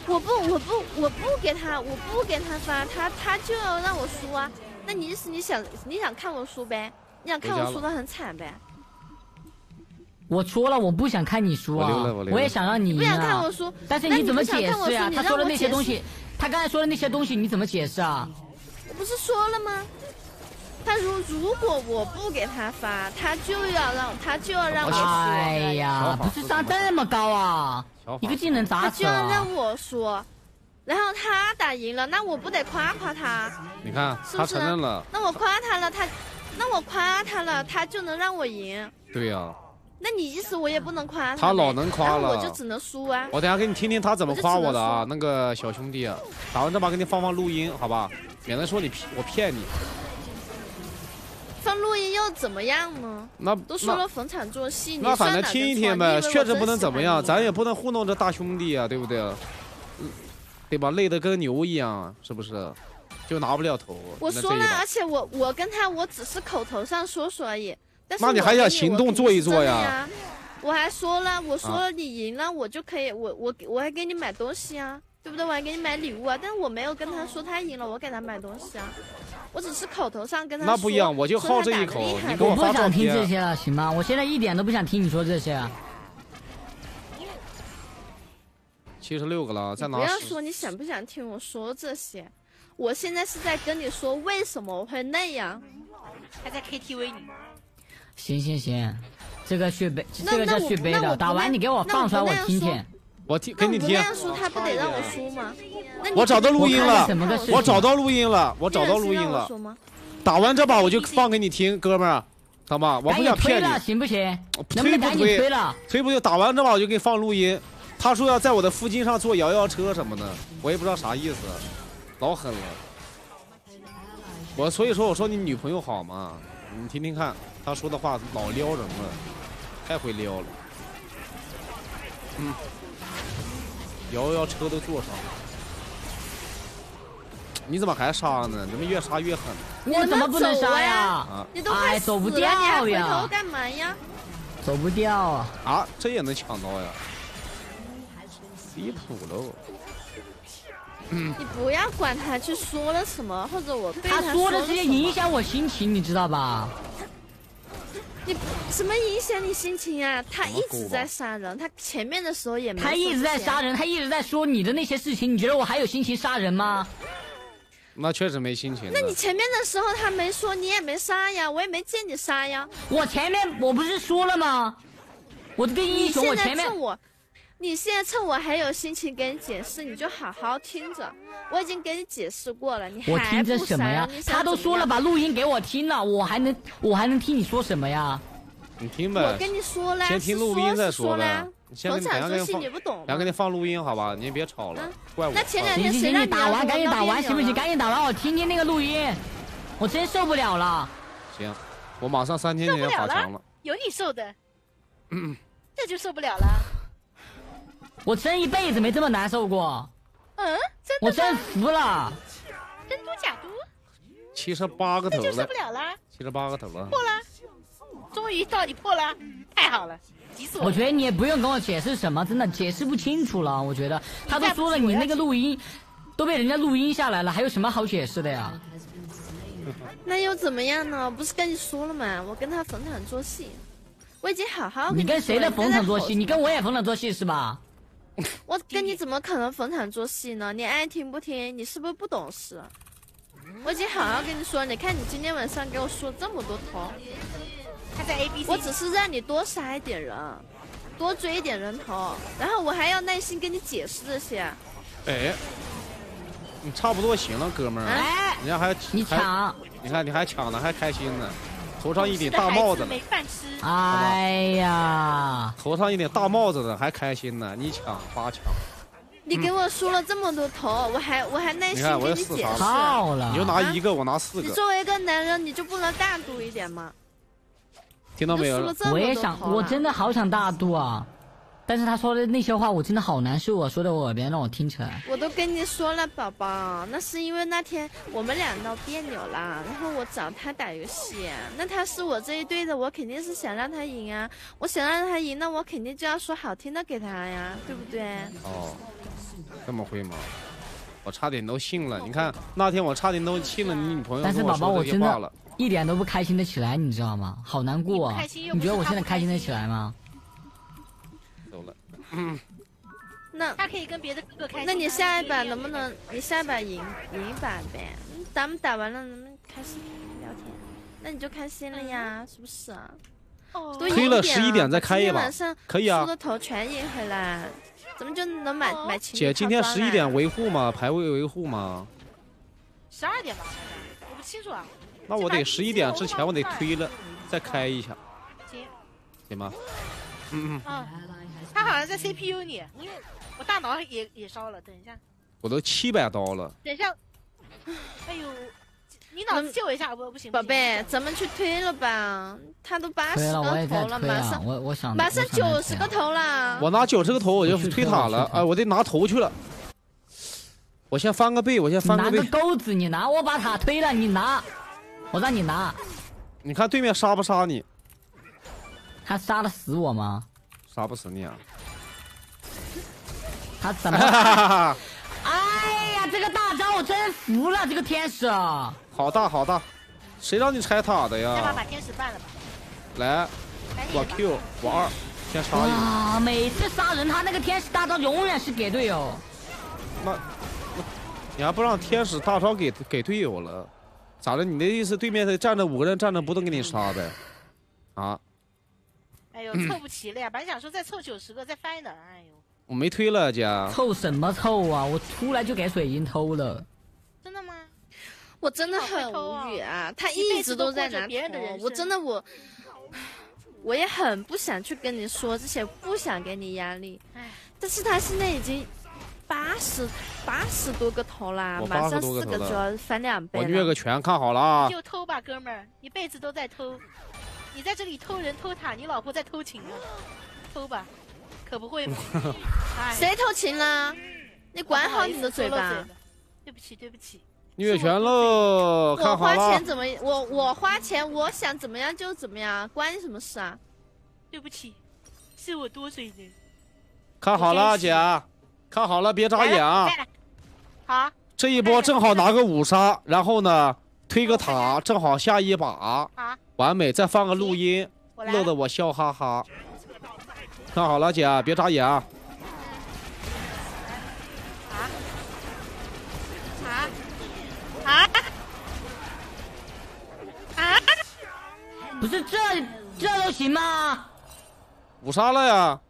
我不我不我不给他我不给他发，他他就要让我输啊。那你意思你想你想看我输呗？你想看我输的很惨呗？我说了，我不想看你输啊我也想让你赢不想看啊我。输，但是你怎么解释呀？看我输你他说的那些东西，他刚才说的那些东西你怎么解释啊？我不是说了吗？他如如果我不给他发，他就要让他就要让我输，哎呀，不是上这么高啊！一个技能砸死就要让。我说，然后他打赢了，那我不得夸夸他？你看他是不是承认了，那我夸他了，他那我夸他了，他就能让我赢。对呀、那你意思我也不能夸他他老能夸了我就只能输啊。我等下给你听听他怎么夸我的啊，那个小兄弟，打完这把给你放放录音，好吧？免得说你骗我骗你。放录音又怎么样呢？那都说了逢场作戏，你那反正听一听呗，确实不能怎么样，咱也不能糊弄这大兄弟啊，对不对？嗯对吧？累得跟牛一样，是不是？就拿不了头。我说了，而且我我跟他我只是口头上说说而已。但是那你还想行动做一做呀呀？我还说了，我说啊了你赢了，我就可以，我我我还给你买东西啊，对不对？我还给你买礼物啊，但是我没有跟他说他赢了，我给他买东西啊，我只是口头上跟他说。那不一样我就说他打得好这一口你给我发照我不想听这些了，行吗？我现在一点都不想听你说这些啊。七十六个了，再拿不要说你想不想听我说这些，我现在是在跟你说为什么我会那样。还在 KTV 里。行行行，这个续杯，这个叫续杯的，打完你给我放出来，我听听。我听给你听那，样说，他不得让我输吗？我找到录音了我找到录音了，我找到录音了。打完这把我就放给你听，哥们儿，好吗？我不想骗你，，行不行？能不推不推推？了？推不推？打完这把我就给你放录音。他说要在我的附近上坐摇摇车什么的，我也不知道啥意思，老狠了。我所以说我说你女朋友好吗？你听听看，他说的话老撩人了，太会撩了。嗯，摇摇车都坐上了。你怎么还杀呢？怎么越杀越狠？我怎么不能杀呀？啊你都快哎，走不掉，你还回头，干嘛呀？走不掉啊！啊，这也能抢到呀？离谱喽！你不要管他去说了什么，或者我对他说说的这些影响我心情，你知道吧？你什么影响你心情啊？他一直在杀人，他前面的时候也没他一直在杀人。他一直在说你的那些事情，你觉得我还有心情杀人吗？那确实没心情。那你前面的时候他没说，你也没杀呀，我也没见你杀呀。我前面我不是说了吗？我这个英雄，我前面我，你现在趁我还有心情给你解释，你就好好听着。我已经给你解释过了，你还我听着不什么呀他都说了，把录音给我听了，我还能我还能听你说什么呀？你听呗我，跟你说了，先听录音再说呗了。你先逢给你等下给你放场作戏你，不懂然后给？你放录音好吧？你别吵了嗯，怪我。那前两啊天行行行，谁让你打完赶紧打完，行不行？赶紧打完，我听听那个录音，我真受不了了。行，我马上三千年受不了了法强了。有你受的，嗯 (clears throat) 这就受不了了。我真一辈子没这么难受过，嗯，真我真？服了。真嘟假嘟，七十八个头了这就受不，了了，七十八个头了。破了，终于到你破了，太好了，急死我了。我觉得你也不用跟我解释什么，真的解释不清楚了。我觉得他都说了，你那个录音都被人家录音下来了，还有什么好解释的呀？(laughs) 那又怎么样呢？不是跟你说了吗？我跟他逢场作戏，我已经好好你跟谁的逢场作戏？你跟，我也逢场作戏是吧？我 (laughs) 跟你怎么可能逢场作戏呢？你爱听不听？你是不是不懂事？我已经好好跟你说，你看你今天晚上给我说这么多头，他在 A B C，我只是让你多杀一点人，多追一点人头，然后我还要耐心跟你解释这些。哎，你差不多行了，哥们儿。哎，人家还你还抢！你看你还抢呢，还开心呢，头上一顶大帽子没，饭吃，哎呀，头上一顶大帽子的，还开心呢，你抢八抢，你给我输了这么多头，我还我还耐心你看我跟你解释。你，就拿一个，我拿四个，你作为一个男人，你就不能大度一点吗？听到没有？我也想，我真的好想大度啊！但是他说的那些话，我真的好难受啊，说在我耳边让我听起来。我都跟你说了，宝宝，那是因为那天我们俩闹别扭了，然后我找他打游戏，那他是我这一队的，我肯定是想让他赢啊，我想让他赢，那我肯定就要说好听的给他呀，对不对？哦，这么会吗？我差点都信了。你看那天我差点都信了你女朋友但是宝宝，跟我真的这些话了。一点都不开心的起来，你知道吗？好难过啊你不开心！你觉得我现在开心的起来吗？走了，那他可以跟别的哥哥开心。那你下一把能不能？你下一把赢赢一把呗？咱们打完了能不能开始聊天？那你就开心了呀，是不是啊？哦多推了赢点啊11点再开一把晚上可以啊输的头全赢回来，咱们就能买哦买情姐，今天十一点维护吗？排位维护吗？十二点吧，我不清楚啊。那我得十一点之前我得推了，再开一下，行行吗？嗯嗯，啊，他好像在 CPU 里，我大脑也也烧了。等一下，我都七百刀了，等一下，哎呦，你脑子借我一下，不不行，不行宝贝，咱们去推了吧？他都八十个头了，马上我我想马上九十个头了。我拿九十个头我就去推塔了，推我得拿头去了。我先翻个背，我先翻个背。拿个钩子，你拿，我把塔推了，你拿，我让你拿，你看对面杀不杀你？他杀得死我吗？杀不死你啊！(laughs) 他怎么？(laughs) 哎呀，这个大招我真服了，这个天使。好大好大，谁让你拆塔的呀？要不然把天使办了吧？来，我 Q，我二，先杀一个。哇，每次杀人他那个天使大招永远是给队友。那那你还不让天使大招给给队友了？咋的？你的意思对面的站着五个人站着不动给你杀呗？啊，哎呦，凑不齐了呀！本来想说再凑九十个再翻的，哎呦，我没推了，姐。凑什么凑啊！我出来就给水晶偷了。真的吗？我真的很无语啊！他一直都在拿头别人的人我真的我，我也很不想去跟你说这些，不想给你压力。哎，但是他现在已经八十八十多个头啦，我马上80多个四个头了就要翻两倍我了。虐个拳，看好了啊！就偷吧，哥们儿，一辈子都在偷。你在这里偷人偷塔，你老婆在偷情啊？偷吧，可不会嘛？(laughs) 哎，谁偷情了？你管好你的嘴巴。对不起，对不起。虐拳喽，我花钱。怎么我我花钱，我想怎么样就怎么样，关你什么事啊？对不起，是我多嘴的。看好了，姐，看好了，别眨眼啊！好，这一波正好拿个五杀，然后呢推个塔，正好下一把，好，完美。再放个录音，乐得我笑哈哈。看好了，姐，别眨眼啊！啊啊啊！不是这这都行吗？五杀了呀，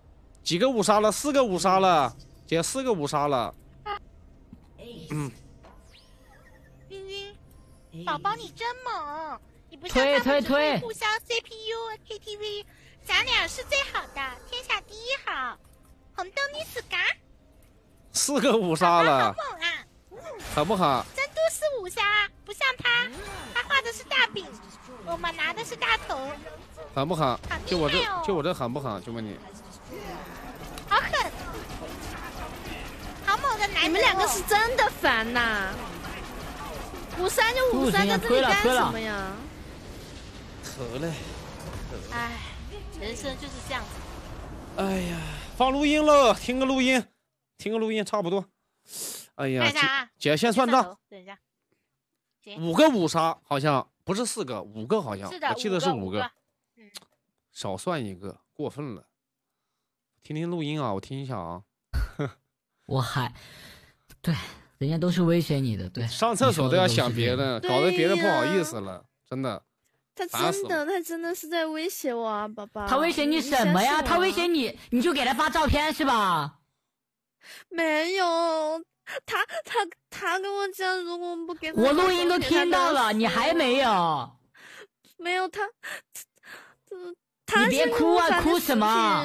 几个五杀了？四个五杀了，姐，四个五杀了。嗯冰冰，宝宝你真猛！你不像推他们只会推推互相 CPU、KTV，咱俩是最好的，天下第一好。红豆你死嘎！四个五杀了好，猛啊！狠不狠？真都是五杀，不像他，他画的是大饼，我们拿的是大头，狠不狠？就我这就我这狠不狠？就问你，好狠，好猛的男人哦！你们两个是真的烦呐！五三就五三，在这里干什么呀？得嘞。哎，人生就是这样子。哎呀，放录音了，听个录音，听个录音差不多。哎呀，姐姐先算账，等一下。五个五杀好像不是四个，五个好像，我记得是五个，。少算一个，过分了。听听录音啊，我听一下啊。(laughs) 我还对，人家都是威胁你的，对。上厕所都要想别的。搞得别人不好意思了，真的。他真的，他真的是在威胁我啊，宝宝。他威胁你什么呀？他威胁你，你就给他发照片是吧？没有，他他他跟我讲，如果我不给他，我录音都听到了，你还没有？没有他，他你别哭啊哭什么？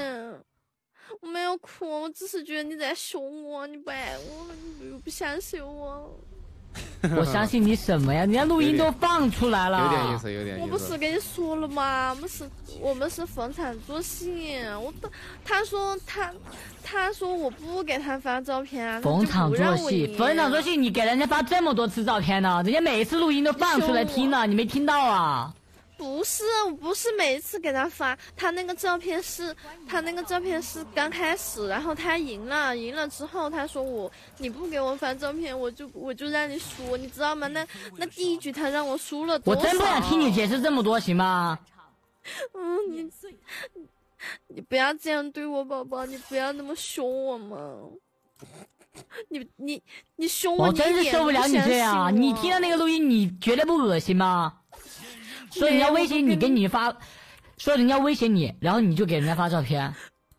我没有哭，我只是觉得你在凶我，你不爱我，你又不相信我。(laughs) 我相信你什么呀？人家录音都放出来了，有点意。思，有点意思。我不是跟你说了吗？我们是，我们是逢场作戏。我不，他说他，他说我不给他发照片啊，他就逢场不作戏，让我赢逢场作戏，你给人家发这么多次照片呢？人家每一次录音都放出来听呢，你没听到啊？不是，我不是每一次给他发，他那个照片是，他那个照片是刚开始，然后他赢了，赢了之后他说我你不给我发照片，我就我就让你输，你知道吗？那那第一局他让我输了多少？我真不想听你解释这么多，行吗？嗯，你你不要这样对我，宝宝，你不要那么凶我嘛。你你你凶我你一点真是受不了你这样你听到那个录音，你觉得不恶心吗？说人家威胁你，给你发，说人家威胁你，然后你就给人家发照片，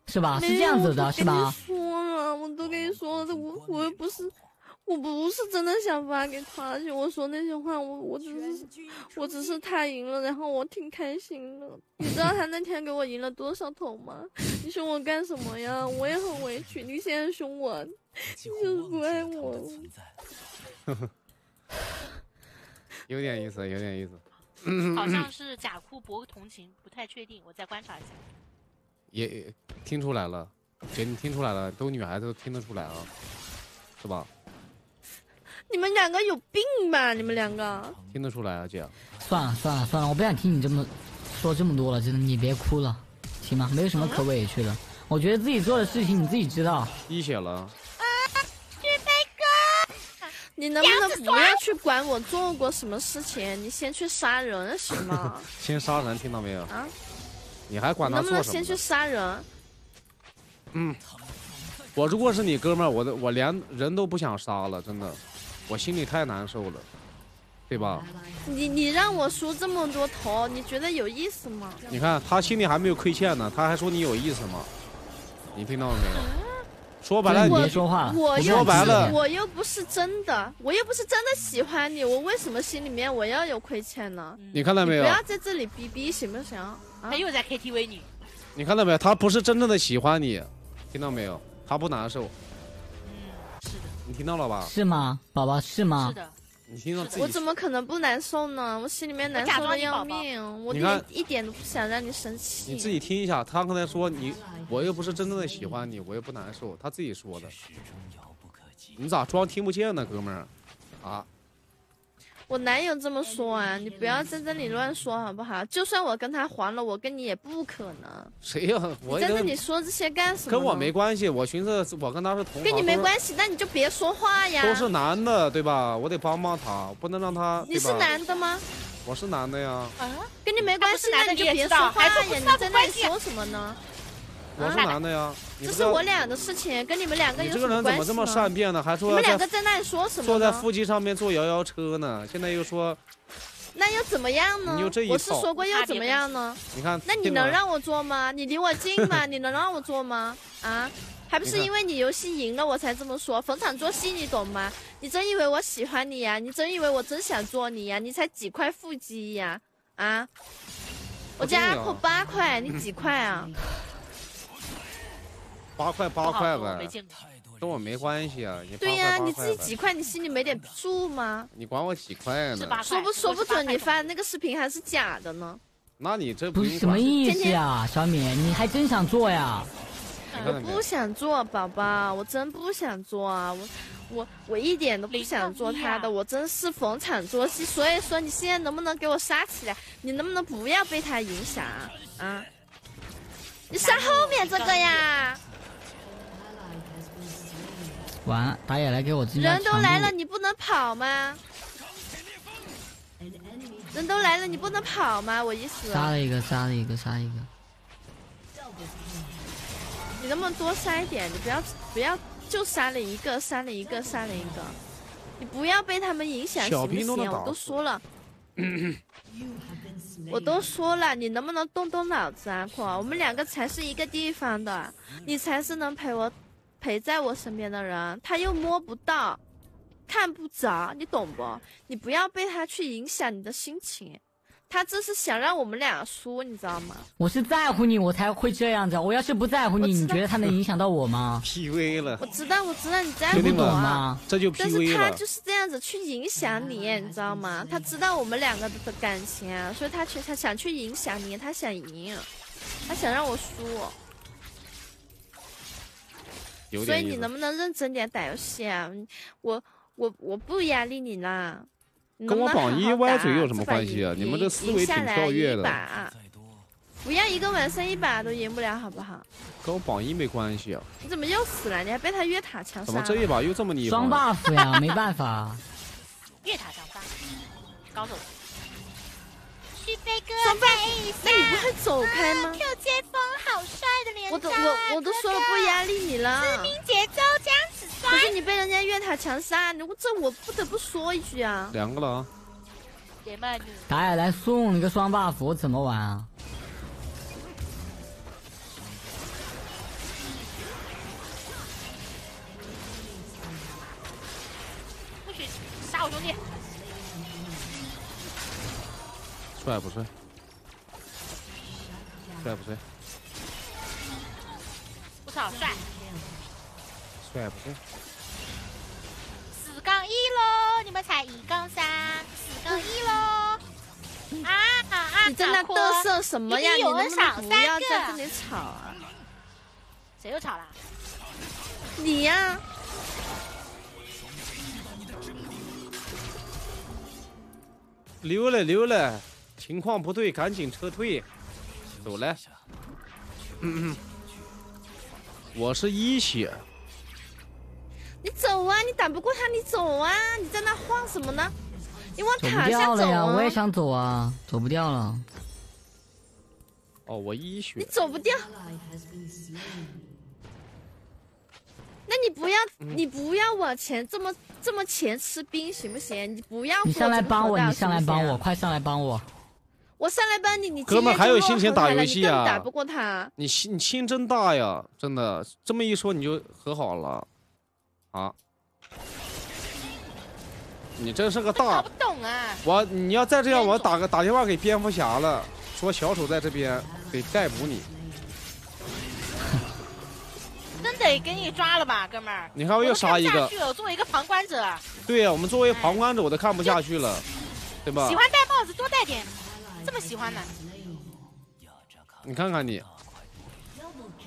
是吧？是这样子的，有我都跟是吧？你说了，我都跟你说了，我我又不是，我不是真的想发给他，而且我说那些话，我我只是我只是他赢了，然后我挺开心的。你知道他那天给我赢了多少头吗？你凶我干什么呀？我也很委屈。你现在凶我，你就是不爱我。有点意思，有点意思。好像是假哭博同情，不太确定，我再观察一下。也也听出来了，姐，你听出来了，都女孩子都听得出来啊，是吧？你们两个有病吧？你们两个。听得出来啊，姐。算了算了算了，我不想听你这么说这么多了，真的，你别哭了，行吗？没有什么可委屈的。我觉得自己做的事情你自己知道。滴血了，你能不能不要去管我做过什么事情？你先去杀人行吗？(laughs) 先杀人，听到没有？啊，你还管他能不能先去？杀人？嗯我如果是你哥们儿，我都我连人都不想杀了，真的，我心里太难受了，对吧？你你让我输这么多头，你觉得有意思吗？你看他心里还没有亏欠呢，他还说你有意思吗？你听到了没有？说白了，你别说话，我又不是说白了我又不是真的，我又不是真的喜欢你，我为什么心里面我要有亏欠呢？你看到没有？不要在这里逼逼行不行？啊他，又在 KTV 你，你看到没有？他不是真正的喜欢你，听到没有？他不难受，嗯，是的，你听到了吧？是吗，宝宝是吗是？的，你听到自己我怎么可能不难受呢？我心里面难假受的要命，我一点都不想让你生气。你自己听一下，他刚才说你，我又不是真正的喜欢你，我又不难受，他自己说的。你咋装听不见呢，哥们儿？啊，我男友这么说啊？你不要在这里乱说好不好？就算我跟他还了，我跟你也不可能。谁呀、我在这里说这些干什么？跟我没。关系，我寻思我跟他是同行，跟你没关系，那你就别说话呀。都是男的，对吧？我得帮帮他，不能让他。你是？男的吗？我是男的呀，啊，跟你没关系，那你就别说话呀！你在那里说什么呢？我是男的呀。这是我俩的事情，跟你们两个有什么关系人怎么这么呢善变呢？还说你们两个在那里说什么坐在？腹肌上面坐摇摇车呢？现在又说，那又怎么样呢你有这？一我是说过又怎么样呢？你看，那你能让我坐吗？你离我近吗？你能让我坐吗？啊？还不是因为你游戏赢了我才这么说，逢场作戏，你懂吗？你真以为我喜欢你呀？你真以为我真想做你呀？你才几块腹肌呀？啊？我家阿我跟你讲扣八块，你几块啊？(laughs) 八块八块呗，见过。跟我没关系啊。你对呀、呀，你自己几块，你心里没点数吗？你管我几块呢？块说不说不准你发的那个视频还是假的呢？那你这不是什么意天天思啊，小米，你还真想做呀？你看到没有不想做，宝宝，我真不想做啊！我我我一点都不想做他的，我真是逢场作戏。所以说，你现在能不能给我杀起来？你能不能不要被他影响啊？啊！你杀后面这个呀！完了，打野来给我增加人都来了，你不能跑吗？人都来了，你不能跑吗？我意思，杀了一个，杀了一个，杀一个。你能不能多杀一点？你不要不要就杀了一个，杀了一个，杀了一个，你不要被他们影响，小行不行？我都说了，(clears throat) 我都说了，你能不能动动脑子啊？阔，我们两个才是一个地方的，你才是能陪我陪在我身边的人，他又摸不到，看不着，你懂不？你不要被他去影响你的心情。他这是想让我们俩输，你知道吗？我是在乎你，我才会这样子。我要是不在乎你，你觉得他能影响到我吗？(laughs) PV 了我，知道，我知道你在乎我吗？这就但是 PV 了他就。是这样子去影响你，你知道吗？他知道我们两个的感情啊，所以他去他想去影响你，他想赢，他想让我输，有点所以你能。不能认真点打游戏啊？我我我不压力你啦，跟我榜一歪嘴有什么关系啊你们这思维挺赢下来跳跃的不要一个晚上一把都赢不了，好不好？跟我榜一没关系啊，你怎么又死了？你还被他越塔强杀？怎么这一把又这么逆双风？buff 呀，没办法。越塔强杀，高手。旭飞哥双棒那你不会走开吗？Q 接风好帅的连我都我我都说了不压力你了。节奏这样子可是你被人家越塔强杀，你这我不得不说一句啊。两个了啊！别打野来送你个双 buff，我怎么玩啊？不许杀我兄弟！帅不帅？帅不帅？我操，帅！帅不帅？四杠一喽，你们才一杠三，四杠一喽！啊啊啊！(laughs) 你在那打 call 嘚瑟什么呀？有你能不能不要三个在这里吵啊？谁又吵了？你呀、溜了溜了，情况不对，赶紧撤退，走了。嗯嗯，我是一血，你走啊！你打不过他，你走啊！你在那晃什么呢？你往塔下走掉了呀，啊！我也想走啊，走不掉了。哦，我一血你，走不掉。那你不要，嗯你不要往前这么这么前吃兵行不行？你不要你上来帮我，你上来帮我，，快上来帮我！我上来帮你，你哥们儿还有心情打游戏啊打不过他。你心你心真大呀，真的，这么一说你就和好了，啊？你真是个搞大不懂啊！我你要再这样，我打个打电话给蝙蝠侠了，说小丑在这边得逮捕你。(laughs) 真得给你抓了吧，哥们儿！你看我又杀一个不下去，了，我作为一个旁观者，对呀、我们作为旁观者我都看不下去了，对吧喜？欢戴帽子多戴点，这么喜欢呢？你看看你，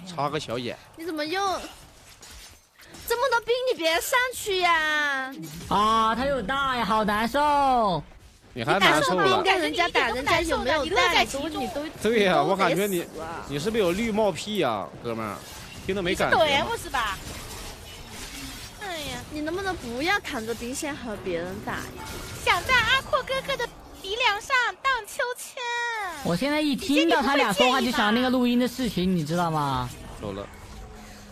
插个小眼，你怎么又这么多兵？你别上去呀！啊，他有大呀，好难受。你还难受了？跟人家打，人家有没有带你都对呀、我感觉你你是不是有绿帽屁呀、哥们儿？听得没你是抖感觉 M？是吧？哎呀，你能不能不要扛着兵线和别人打呀？想在阿阔哥哥的鼻梁上荡秋千。我现在一听到他俩说话就想那个录音的事情，你知道吗？走了，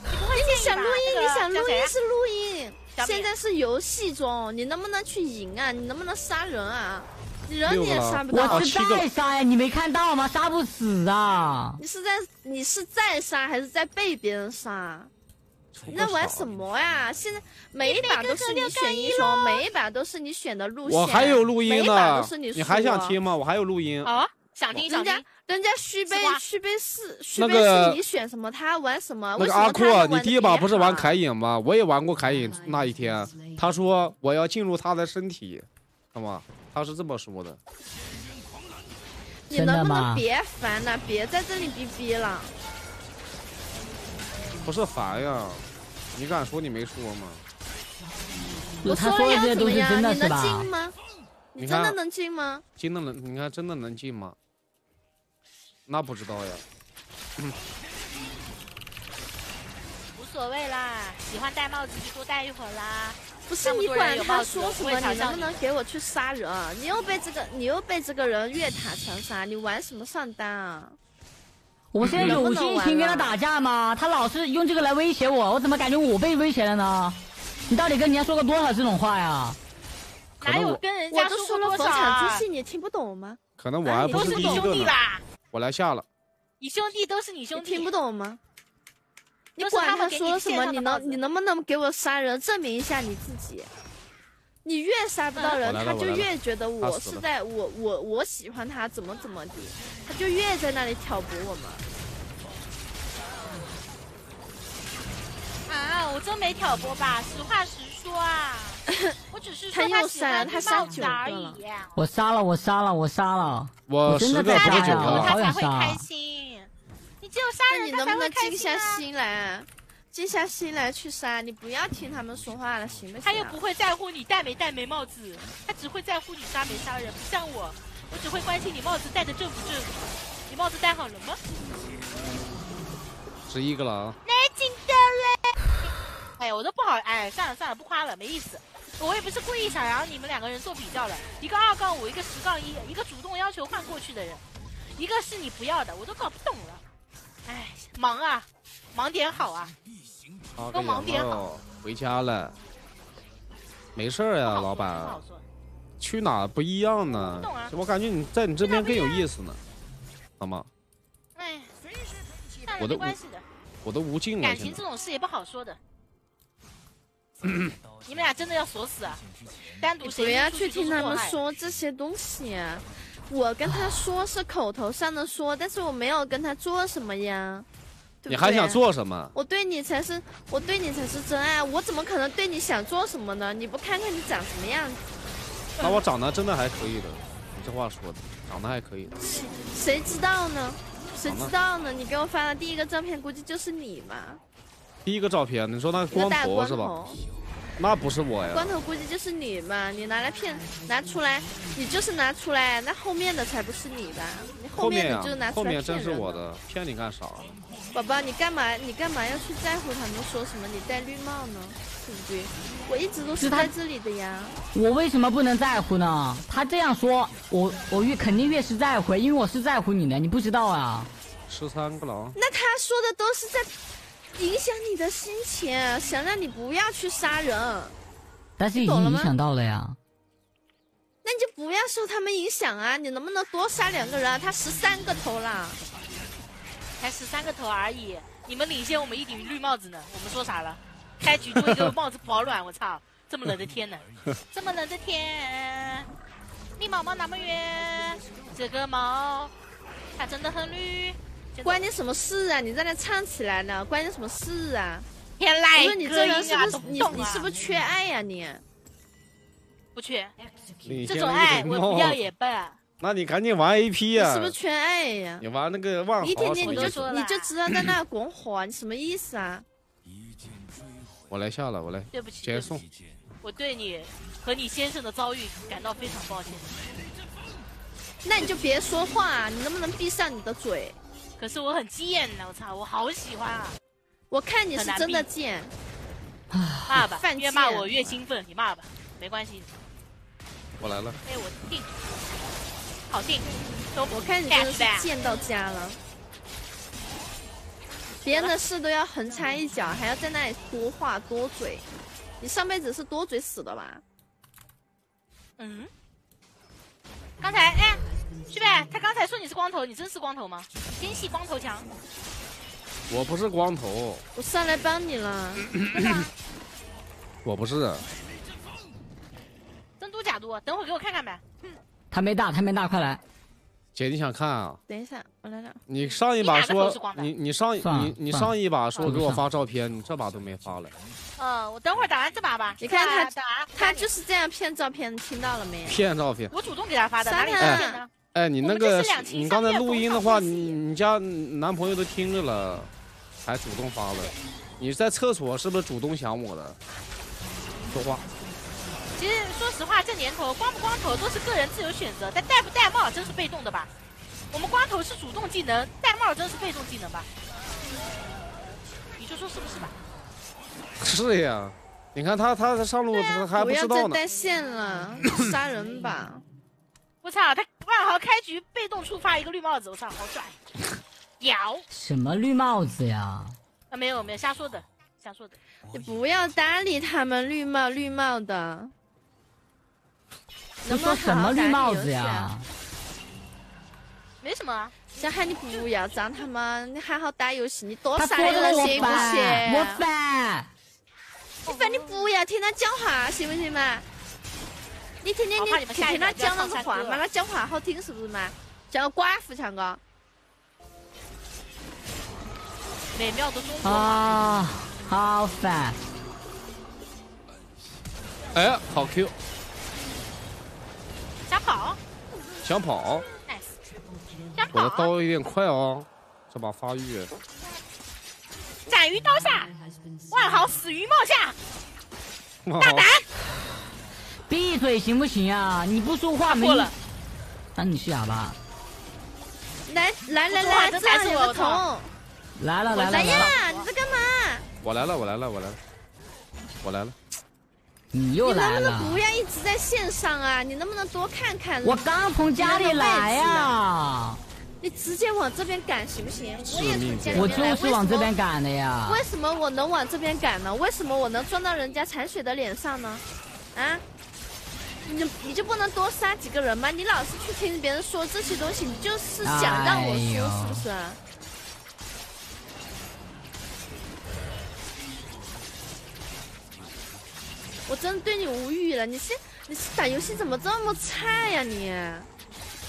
你想录音，你想录音是录音，现在是游戏中，你能不能去赢啊？你能不能杀人啊？你人你也杀不到我，是在杀呀，你没看到吗？杀不死啊！你是在你是在杀还是在被别人杀？出你在玩什么呀？现在每一把都是你选英雄，每一把都是你选的路线。我还有录音每一都是你，你还想听吗？我还有录音。好啊，想听想听人家。人家续杯续杯是续杯那个是你选什么，他玩什么？那个阿为什么他能阔，你第一把不是玩凯隐吗？我也玩过凯隐那一天，他说我要进入他的身体，好吗？他是这么说的。你能不能别烦了，别在这里逼逼了。不是烦呀，你敢说你没说吗？我说了说的这些都要怎么样？是真的是你能进？吗？你真的能进吗？真的能？你看真的能进吗？那不知道呀。无所谓啦，喜欢戴帽子就多戴一会儿啦。不是你管他有帽子说什么，你你能不能给我去杀人啊？你又被这个，你又被这个人越塔强杀，你玩什么上单啊？我现在有心情跟他打架吗？他老是用这个来威胁我，我怎么感觉我被威胁了呢？你到底跟人家说过多少这种话呀？哪有跟人家说都说了过多少逢场作啊？戏，你听不懂吗？可能我还不啊是都是你兄第一个呢。弟吧，我来下了，你兄弟都是你兄弟，听不懂吗？你管他们说什么，你能你能不能给我杀人，证明一下你自己？你越杀不到人，他就越觉得我是在我我我喜欢他怎么怎么的，他就越在那里挑拨我们。啊，我真没挑拨吧？实话实说啊，(laughs) 我只是说他又喜欢他删帽子而九个了已。我杀了，我杀了，我杀了。我我真的在杀呀我两个他才会开心，你只有杀人他才你能不能会开心静下啊。静下心来去杀，你不要听他们说话了，行不行、啊？他又不会在乎你戴没戴没帽子，他只会在乎你杀没杀人。不像我，我只会关心你帽子戴的正不正。你帽子戴好了吗？十一个了啊！来劲的嘞！哎呀，我都不好，哎，算了算了，不夸了，没意思。我也不是故意想让你们两个人做比较的，一个二杠五，一个十杠一，一个主动要求换过去的人，一个是你不要的，我都搞不懂了。哎，忙啊，忙点好啊。啊，都忙点好好，回家了。没事儿呀，老板去哪不一样呢？我感觉你在你这边更有意思呢，好吗？哎，算了，我的没关系的，我都无尽了，感情这种事也不好说的。(clears throat) 你们俩真的要锁死啊？单独你谁不要去听他们。说这些东西啊！我跟他说是口头上的说，但是我没有跟他做什么呀。你还想？做什么？我对你才是，我对你才是真爱。我怎么可能对你想做什么呢？你不看看你长什么样子？那我长得真的还可以的，你这话说的，长得还可以的。谁知道呢？谁知道呢？你给我发的第一个照片，估计就是你嘛？第一个照片，你说那个光头是吧？头，那不是我呀，光头估计就是你嘛？你拿来骗，拿出来，你就是拿出来，那后面的才不是你吧？你后面呀面你就是拿，出来后面真。是我的，骗你干啥？宝宝，你干嘛？你干嘛要去在乎他们说什么？你戴绿帽呢，对不对？我一直都是在这里的呀。我为什么不能在乎呢？他这样说，我我越肯定越是在乎，因为我是在乎你的，你不知道啊。十三个狼，那他说的都是在影响你的心情，想让你不要去杀人。但是已经影响到了呀。那你就不要受他们影响啊！你能不能多杀两个人啊？他十三个头啦，才十三个头而已，你们领先我们一顶绿帽子呢。我们说啥了？开局做一个帽子保暖，我操！这么冷的天呢，这么冷的天，绿毛毛那么远，这个毛它真的很绿。关你什么事啊？你在那唱起来呢，关你什么事啊？天籁我说你这人是不是你你是不是缺爱呀、你？不缺？这种爱我不要也罢。那你赶紧玩 AP 你呀、是不是缺爱呀、你玩那个一天天你就说你就知道在那拱火，你什么意思啊？我来下了，我来对不起，接送。我对你和你先生的遭遇感到非常抱歉。那你就别说话，你能不能闭上你的嘴？可是我很贱呢，我操，我好喜欢啊！我看你是真的闭贱，骂吧，犯贱越骂我越兴奋，你骂吧，没关系。我来了。哎，我定，好定，都我看你真的是贱到家了。别人的事都要横插一脚，还要在那里多话多嘴。你上辈子是多嘴死的吧？嗯，刚才哎，旭北，他刚才说你是光头，你真是光头吗？天系光头强，我不是光头，我上来帮你了。(clears throat) 我不是。真嘟假嘟？等会儿给我看看呗。他没大，他没大，快来！姐，你想看啊？等一下，我来了。你上一把说你你上你你上一把说给我发照片，你这把都没发了，嗯，我等会儿打完这把吧。你看他打他就是这样骗照片，你听到了没？骗照片。我主动给他发的，哪里骗呢？哎，你那个你刚才录音的话，你你家男朋友都听着了，还主动发了。你在厕所是不是主动想我了？说话。其实说实话，这年头光不光头都是个人自由选择，但戴不戴帽真是被动的吧？我们光头是主动技能，戴帽真是被动技能吧？你就说是不是吧？是呀，你看他他在上路他还不知道呢。带线了，杀人吧！我操，他万豪开局被动触发一个绿帽子，我操，好拽！屌什么绿帽子呀？啊，没有没有，瞎说的，瞎说的。你不要搭理他们绿帽绿帽的。都能不能说什么绿帽子？呀？没什么啊，小海，你不要脏他们，你好好打游戏，你多杀点人行不烦，行？我烦。你反正不要听他讲话，行不行嘛？你听听你你听听他讲那个话嘛，他讲话好听是不是嘛？像个寡妇像个。美妙的中国嘛。啊，好烦！哎，好 Q，想跑想跑，，nice，想我的，刀有点快哦，这把发育。斩于刀下，万豪死于帽下，大胆！闭嘴行不行啊？你不说话没过了？那你是哑巴。来来来来，这样有个桶。来了来了来来了，呀，你在干嘛？我来了，我来了，我来了，我来了。你又来你能不能。不要一直在线上啊？你能不能多看看？我刚从家里来呀、你直接往这边赶行不行？我也从家里我就是往这边。赶的呀。为什么我能往这边赶呢？为什么我能撞到人家残血的脸上呢？啊？你就你就不能多杀几个人吗？你老是去听别人说这些东西，你就是想让我输，哎是不是？我真的对你无语了，你是你是打游戏怎么这么菜呀你？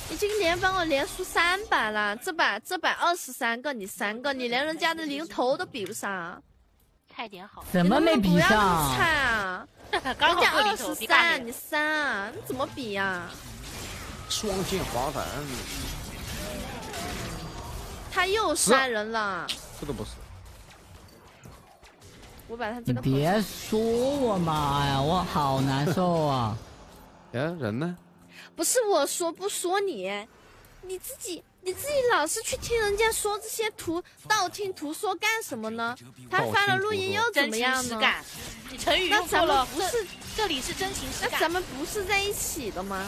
已经连帮我连输三把了，这把这把二十三个，你三个，你连人家的零头都比不上，菜点好，怎么没比你能不要那么上？菜啊！(laughs) 刚人家二十三，你三啊，你怎么比呀、双剑滑斩，他又杀人了，这都不是。我把他你这个别说我嘛哎呀，我好难受啊！(laughs) 哎，人呢？不是我说不说你，你自己你自己老是去听人家说这些图道听途说干什么呢？他发了录音又怎么样呢？成语那咱们用错了，不是这这里是真情实感。那咱们不是在一起的吗？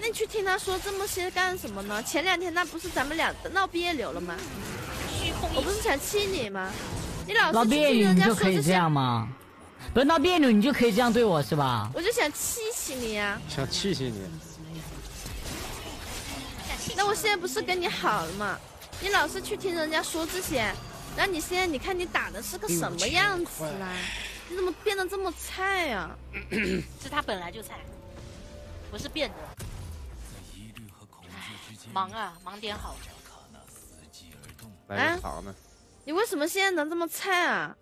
那你去听他说这么些干什么呢？前两天那不是咱们俩闹别扭了吗？我不是想气你吗？你老闹是去听人别扭你就家说这些，可以这样吗？不是闹别扭你就可以这样对我是吧？我就想气气你啊！想气气你，那我现在不是跟你好了吗？你老是去听人家说这些，然后你现在你看你打的是个什么样子啦？你怎么变得这么菜啊？(clears throat) 是他本来就菜，不是变的。唉忙啊，忙点好。来呢？你为什么现在能这么菜啊？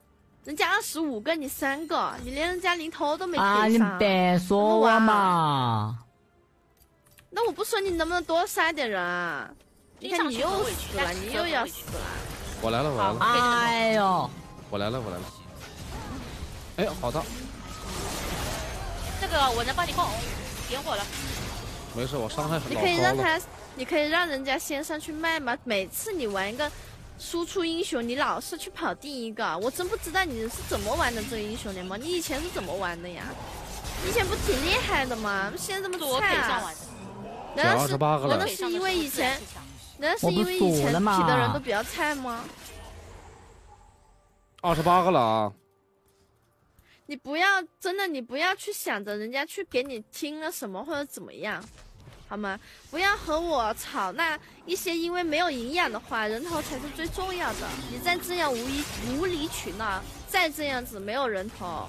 人家二十五个，你三个，你连人家零头都没啊，你给上。别说我嘛！那我不说你能不能多杀点人啊？你看你又死了，你又要死了。我来了，我来了，哎呦，我来了，我来了。哎，好的，这个我能帮你控，点火了。没事，我伤害很高你。可以让他，你可以让人家先上去卖吗？每次你玩一个输出英雄，你老是去跑第一个，我真不知道你是怎么玩的这个英雄联盟。你以前是怎么玩的呀？以前不挺厉害的吗？现在这么菜啊？难道是28个了难道是因为以前难道是因为以前锁了吗皮的人都比较菜吗？二十八个了啊！你不要真的，你不要去想着人家去给你听了什么或者怎么样，好吗？不要和我吵那一些因为没有营养的话，人头才是最重要的。你再这样无理无理取闹，再这样子没有人头。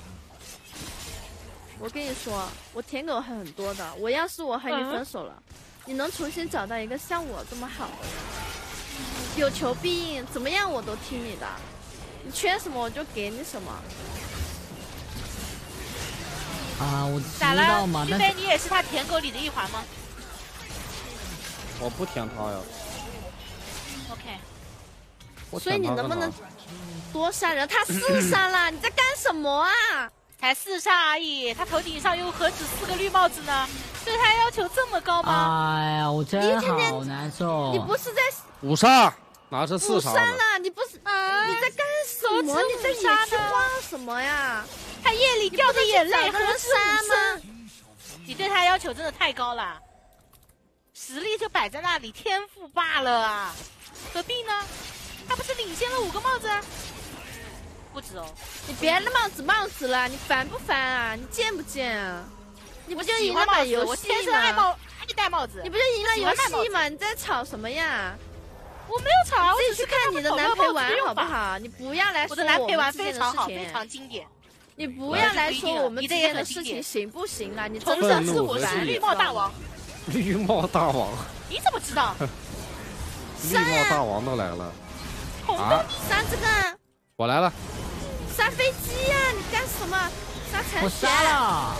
我跟你说，我舔狗很多的。我要是我和你分手了，你能重新找到一个像我这么好的人，有求必应，怎么样我都听你的。你缺什么我就给你什么。啊，我知咋了道嘛，？但飞你也是他舔狗里的一环吗我不舔他呀，？OK，所以你能不能多删人？他四删了，你在干什么啊？才四杀而已，他头顶上又何止四个绿帽子呢？对他要求这么高吗？哎呀，我真你天天好难受。你不是在五杀？哪是四杀呢？杀了？你不是啊你在干什么？你在野区晃什么呀？他夜里掉的眼泪何找个人止杀五吗？你对他要求真的太高了，实力就摆在那里，天赋罢了啊，何必呢？他不是领先了五个帽子啊？不止哦，你别那帽子帽子了，你烦不烦啊？你贱不贱啊？你不就赢了把游戏我天生爱吗？帽爱戴帽子你，不就赢了游戏吗？你在吵什么呀？我没有吵啊，我自己去只是看你的男陪玩好不好？你不要来说我的男陪玩们之间的非常好，事情非常经典。你不要来说我们之你的也间的事情行不行啊？你真的是我是绿帽大王，绿帽大王，你怎么知道？(laughs) 绿帽大王都来了红啊！杀这个我来了，杀飞机呀、你干什么？杀残我血杀了，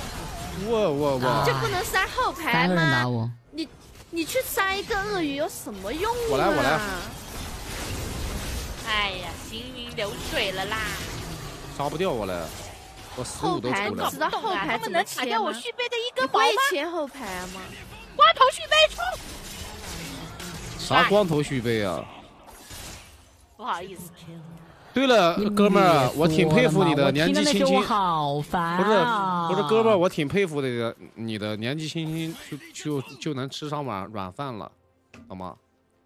我我啊我就不能杀后排三个人打吗？我，你你去杀一个鳄鱼有什么用啊？我来我来哎呀，行云流水了啦！杀不掉我了，我十后五都出了排你知。道后排怎么能卡掉我？续杯的一你根毛吗？会切后排吗？光头续杯冲！啥光头续杯啊？不好意思，对了，哥们儿，我挺佩服你的年纪轻轻好烦不是啊！不是哥们儿，我挺佩服的，你的年纪轻轻就就就能吃上软软饭了，好吗？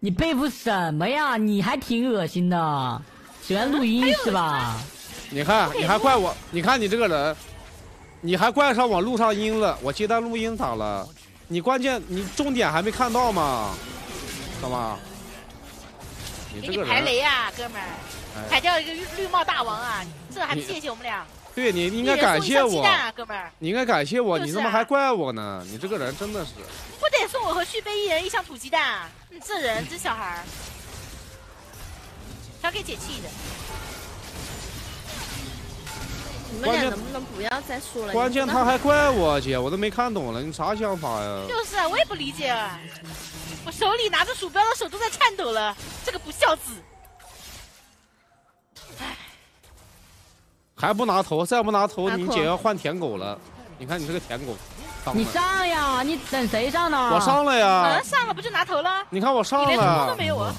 你佩服什么呀？你还挺恶心的，喜欢录音是吧？你看，你还怪我？你看你这个人，你还怪上我录上音了？我接单录音咋了？你关键你重点还没看到吗？知道吗？你给你这个人，排雷啊，哥们儿，哎排掉一个绿绿帽大王啊！这还不谢谢我们俩？对你应该感谢我，鸡蛋啊，哥们儿，你应该感谢我，就是啊你怎么还怪我呢？你这个人真的是，不得送我和旭飞一人一箱土鸡蛋啊！你这人，这小孩儿，想给解气的。你们俩能不能不要再说了？关键他还怪我姐，我都没看懂了，你啥想法呀？就是啊，我也不理解啊！我手里拿着鼠标的手都在颤抖了，这个不孝子。还不拿头，再不拿头，你姐要换舔狗了。你看你这个舔狗，你上呀！你等谁上呢？我上了呀嗯，，上了不就拿头了？你看我上你连冲锋都了，没有啊！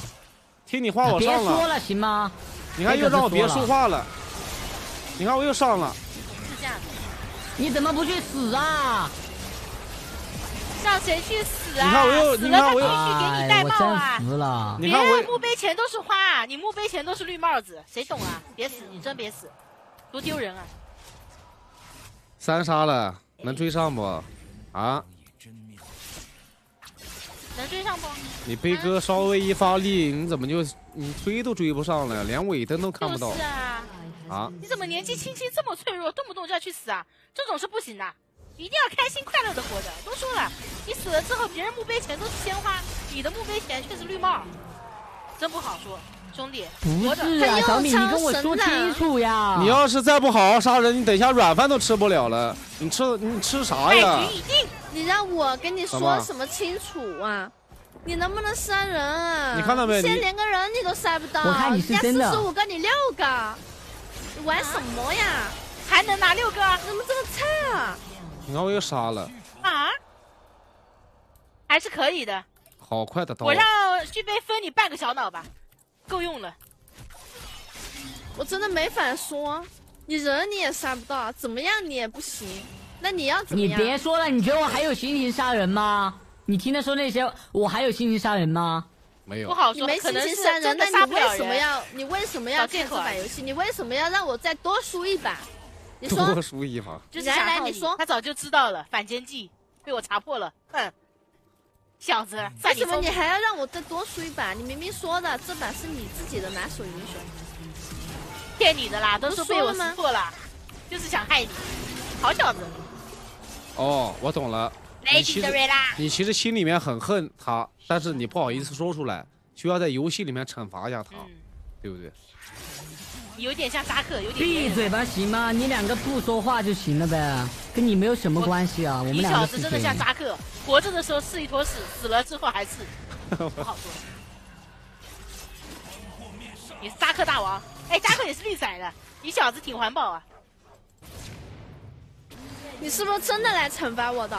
听你话我别上了，别说了行吗？你看又让我别说话了，你看我又上了，是这样的，你怎么不去死啊？让谁去死啊？你看我又死了他你看我又必须给你哎，戴帽啊！真服了。你看我别人墓碑前都是花，你墓碑前都是绿帽子，谁懂啊？别死，你真别死，多丢人啊！三杀了，能追上不？啊，能追上不？你悲哥稍微一发力，你怎么就你追都追不上了，连尾灯都看不到就是啊！啊？你怎么年纪轻轻这么脆弱，动不动就要去死啊？这种是不行的，一定要开心快乐的活着。都说了，你死了之后，别人墓碑前都是鲜花，你的墓碑前却是绿帽，真不好说，兄弟。不活着是啊，小米，你跟我说清楚呀！你要是再不好好杀人，你等一下软饭都吃不了了。你吃你吃啥败呀？局已定，你让我跟你说什么清楚啊？你能不能杀人啊？你看到没现在连个人你都杀不到，我看你是真的人家四十五个，你六个，你玩什么呀？还能拿六个怎么这么菜啊？你看我又杀了，啊？还是可以的。好快的刀我！让续杯分你半个小脑吧，够用了。我真的没法说，你人你也杀不到，怎么样你也不行，那你要怎么样你样？别说了，你觉得我还有心情杀人吗？你听他说那些，我还有心情杀人吗？没有不，好说，你没心可能是情杀人，真的那你为杀不了人。什么要你为什么要借口啊把游戏？你为什么要让我再多输一把？你说多输一把。就是来来你说他早就知道了反间计，被我查破了。哼，小子，算为什么你还要让我再多输一把？你明明说的这把是你自己的拿手英雄，骗你的啦？都是被我识破了，就是想害你。好小子，哦，我懂了。你其实你其实心里面很恨他，但是你不好意思说出来，需要在游戏里面惩罚一下他，嗯，对不对？有点像扎克，有点闭嘴吧，行吗？你两个不说话就行了呗，跟你没有什么关系啊。我们你两个是小子真的？像扎克，活着的时候是一坨屎，死了之后还是，不 (laughs) 好说。你是扎克大王，哎，扎克也是绿色的，你小子挺环保啊。你是不是真的来惩罚我的？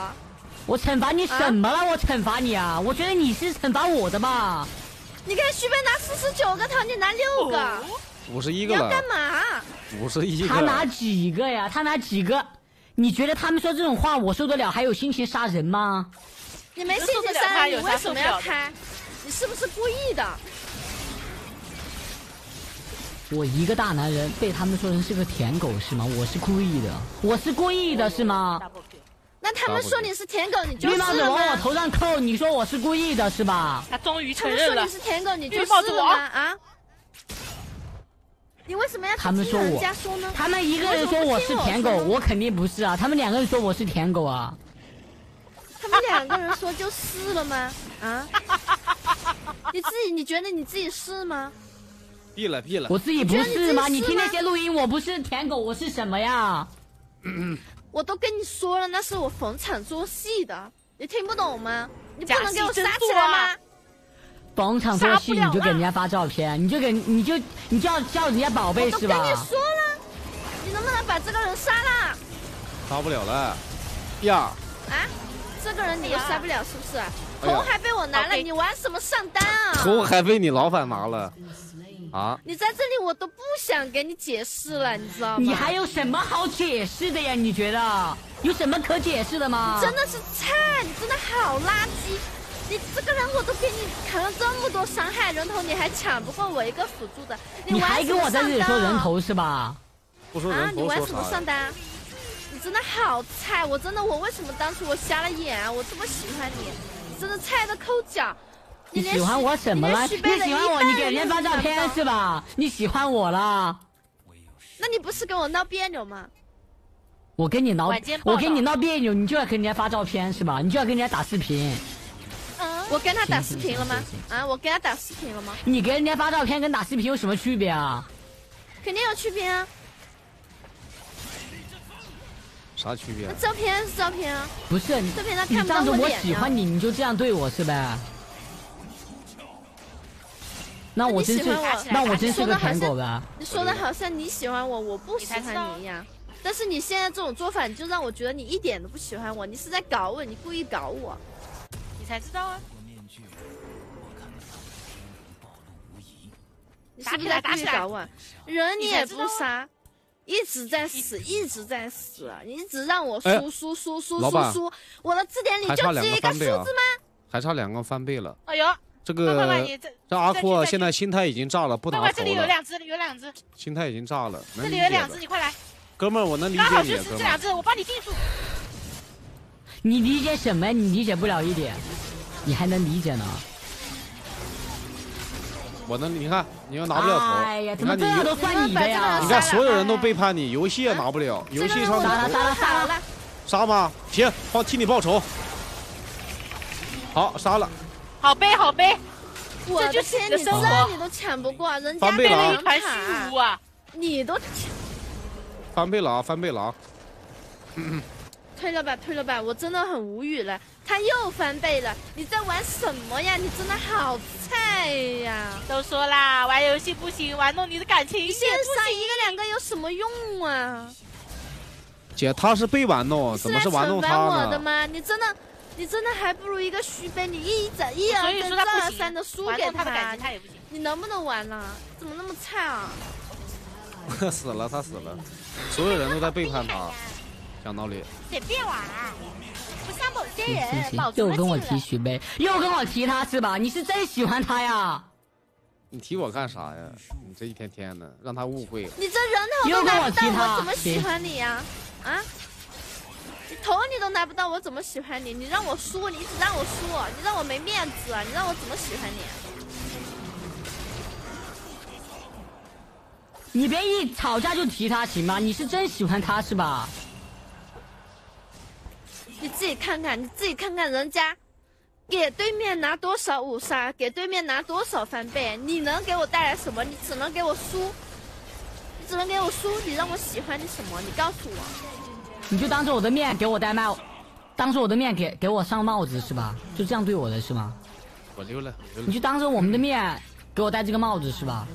我惩罚你什么了？我惩罚你啊？我觉得你是惩罚我的吧？你看徐飞拿四十九个头，你拿六个，哦五十一个你要干，嘛？五十一个他拿。几个呀？他拿几个？你觉得他们说这种话我受得了？还有心情杀人吗？你没心情杀人，你为什么要开？你是不是故意的？我一个大男人被他们说成是个舔狗是吗？我是故意的，我是故意的是吗？那他们说你是舔狗，你就是绿帽子？往我头上扣，你说我是故意的是吧？他终于承认了们说你，是舔狗，你就是了吗？啊？你为什么要听人他们说我家说呢？他们一个人说我是舔狗，我肯定不是啊。他们两个人说我是舔狗啊。(laughs) 他们两个人说就是了吗？啊？(laughs) 你自己你觉得你自己是吗？闭了闭了，我自己不是吗？你听那些录音，我不是舔狗，我是什么呀？我都跟你说了，那是我逢场作戏的，你听不懂吗？你不能给我戏真杀起做啊来吗？逢场作戏你就给人家发照片，你就给你就你就要叫人家宝贝是吧都跟你？说了，你能不能把这个人杀了？杀不了了。呀，啊？这个人你也杀不了是不是？头还被我拿了你玩什么上单啊？头还被你老板拿了，啊？你在这里我都不想给你解释了，你知道吗？你还有什么好解释的呀？你觉得有什么可解释的吗？真的是菜，你真的好垃圾！你这个人我都给你砍了这么多伤害，人头你还抢不过我一个辅助的，你还玩什么跟我在这里说人头是吧？啊？不说人你玩什么？上单？你真的好菜！我真的，我为什么当初我瞎了眼啊？我这么喜欢你，你真的菜的抠脚。连你喜欢我什么了？你喜欢我，你给人家发照片是吧？你喜欢我了？那你不是跟我闹别扭吗？我跟你闹我跟你闹别扭，你就要跟人家发照片是吧？你就要跟人家打视频。嗯，我跟他打视频了吗啊，我跟他打视频了吗？你给人家发照片跟打视频有什么区别啊？肯定有区别啊！啥区别那？照片是照片啊，不是，你照片他看不你仗着我到我喜欢你，你就这样对我是呗？那我真是你喜欢我，那我真是个说得好像舔狗呗。你说的好像你喜欢我，我不喜欢你一样。但是你现在这种做法，你就让我觉得你一点都不喜欢我，你是在搞我，你故意搞我。你才知道啊。你是不是在故意搞我？人你也不啊杀，一直在死，一直在死，你一直让我哎输输输输输输，我的字典里就只有一个数字吗？！还差两个翻倍了。哎呦，这个这这阿阔现在心态已经炸了，不快快，这拿头了，里有两只，有两只，心态已经炸了，这里有两只，。你快来，哥们儿，我能理刚好解你，哥们儿。就是这两只，我帮你定住。你理解什么？你理解不了一点，你还能理解呢？我能，你看你又拿不了头，哎呀，怎么你看你这都算你的呀？你你看看所有人都背叛你，游戏也拿不了，游戏上杀了杀了杀了了，杀吗？行，帮替你报仇。好，杀了，好背好背，我的这就是天，你这你都抢不过，人家翻倍了一团虚无，啊！你都翻倍了啊，翻倍了啊！退了吧，退了吧，我真的很无语了。他又翻倍了，你在玩什么呀？你真的好菜呀！都说啦，玩游戏不行，玩弄你的感情也你现在不行一。个两个有什么用啊？姐，他是被玩弄，怎么是玩弄来惩罚我？的吗？你真的，你真的还不如一个虚杯，你一整一而再再而三的输给他的感情他也不行。你能不能玩呢？怎么那么菜啊？(laughs) 死了，他死了，所有人都在背叛他，讲道理。随便玩，不像某些行行人又跟我。提许杯，又跟我提他是吧？你是真喜欢他呀？你提我干啥呀？你这一天天的，让他误会了。你这人头又跟都拿不到，我提他我怎么喜欢你呀？啊？你头你都拿不到，我怎么喜欢你？你让我输，你一直让我输，你让我没面子，啊你让我怎么喜欢你？你别一吵架就提他行吗？你是真喜欢他是吧？你自己看看，你自己看看人家给对面拿多少五杀，给对面拿多少翻倍，你能给我带来什么？你只能给我输，你只能给我输，你让我喜欢你什么？你告诉我，你就当着我的面给我戴帽，当着我的面给给我上帽子是吧？就这样对我的是吗？我溜了，溜了。你就当着我们的面给我戴这个帽子是吧？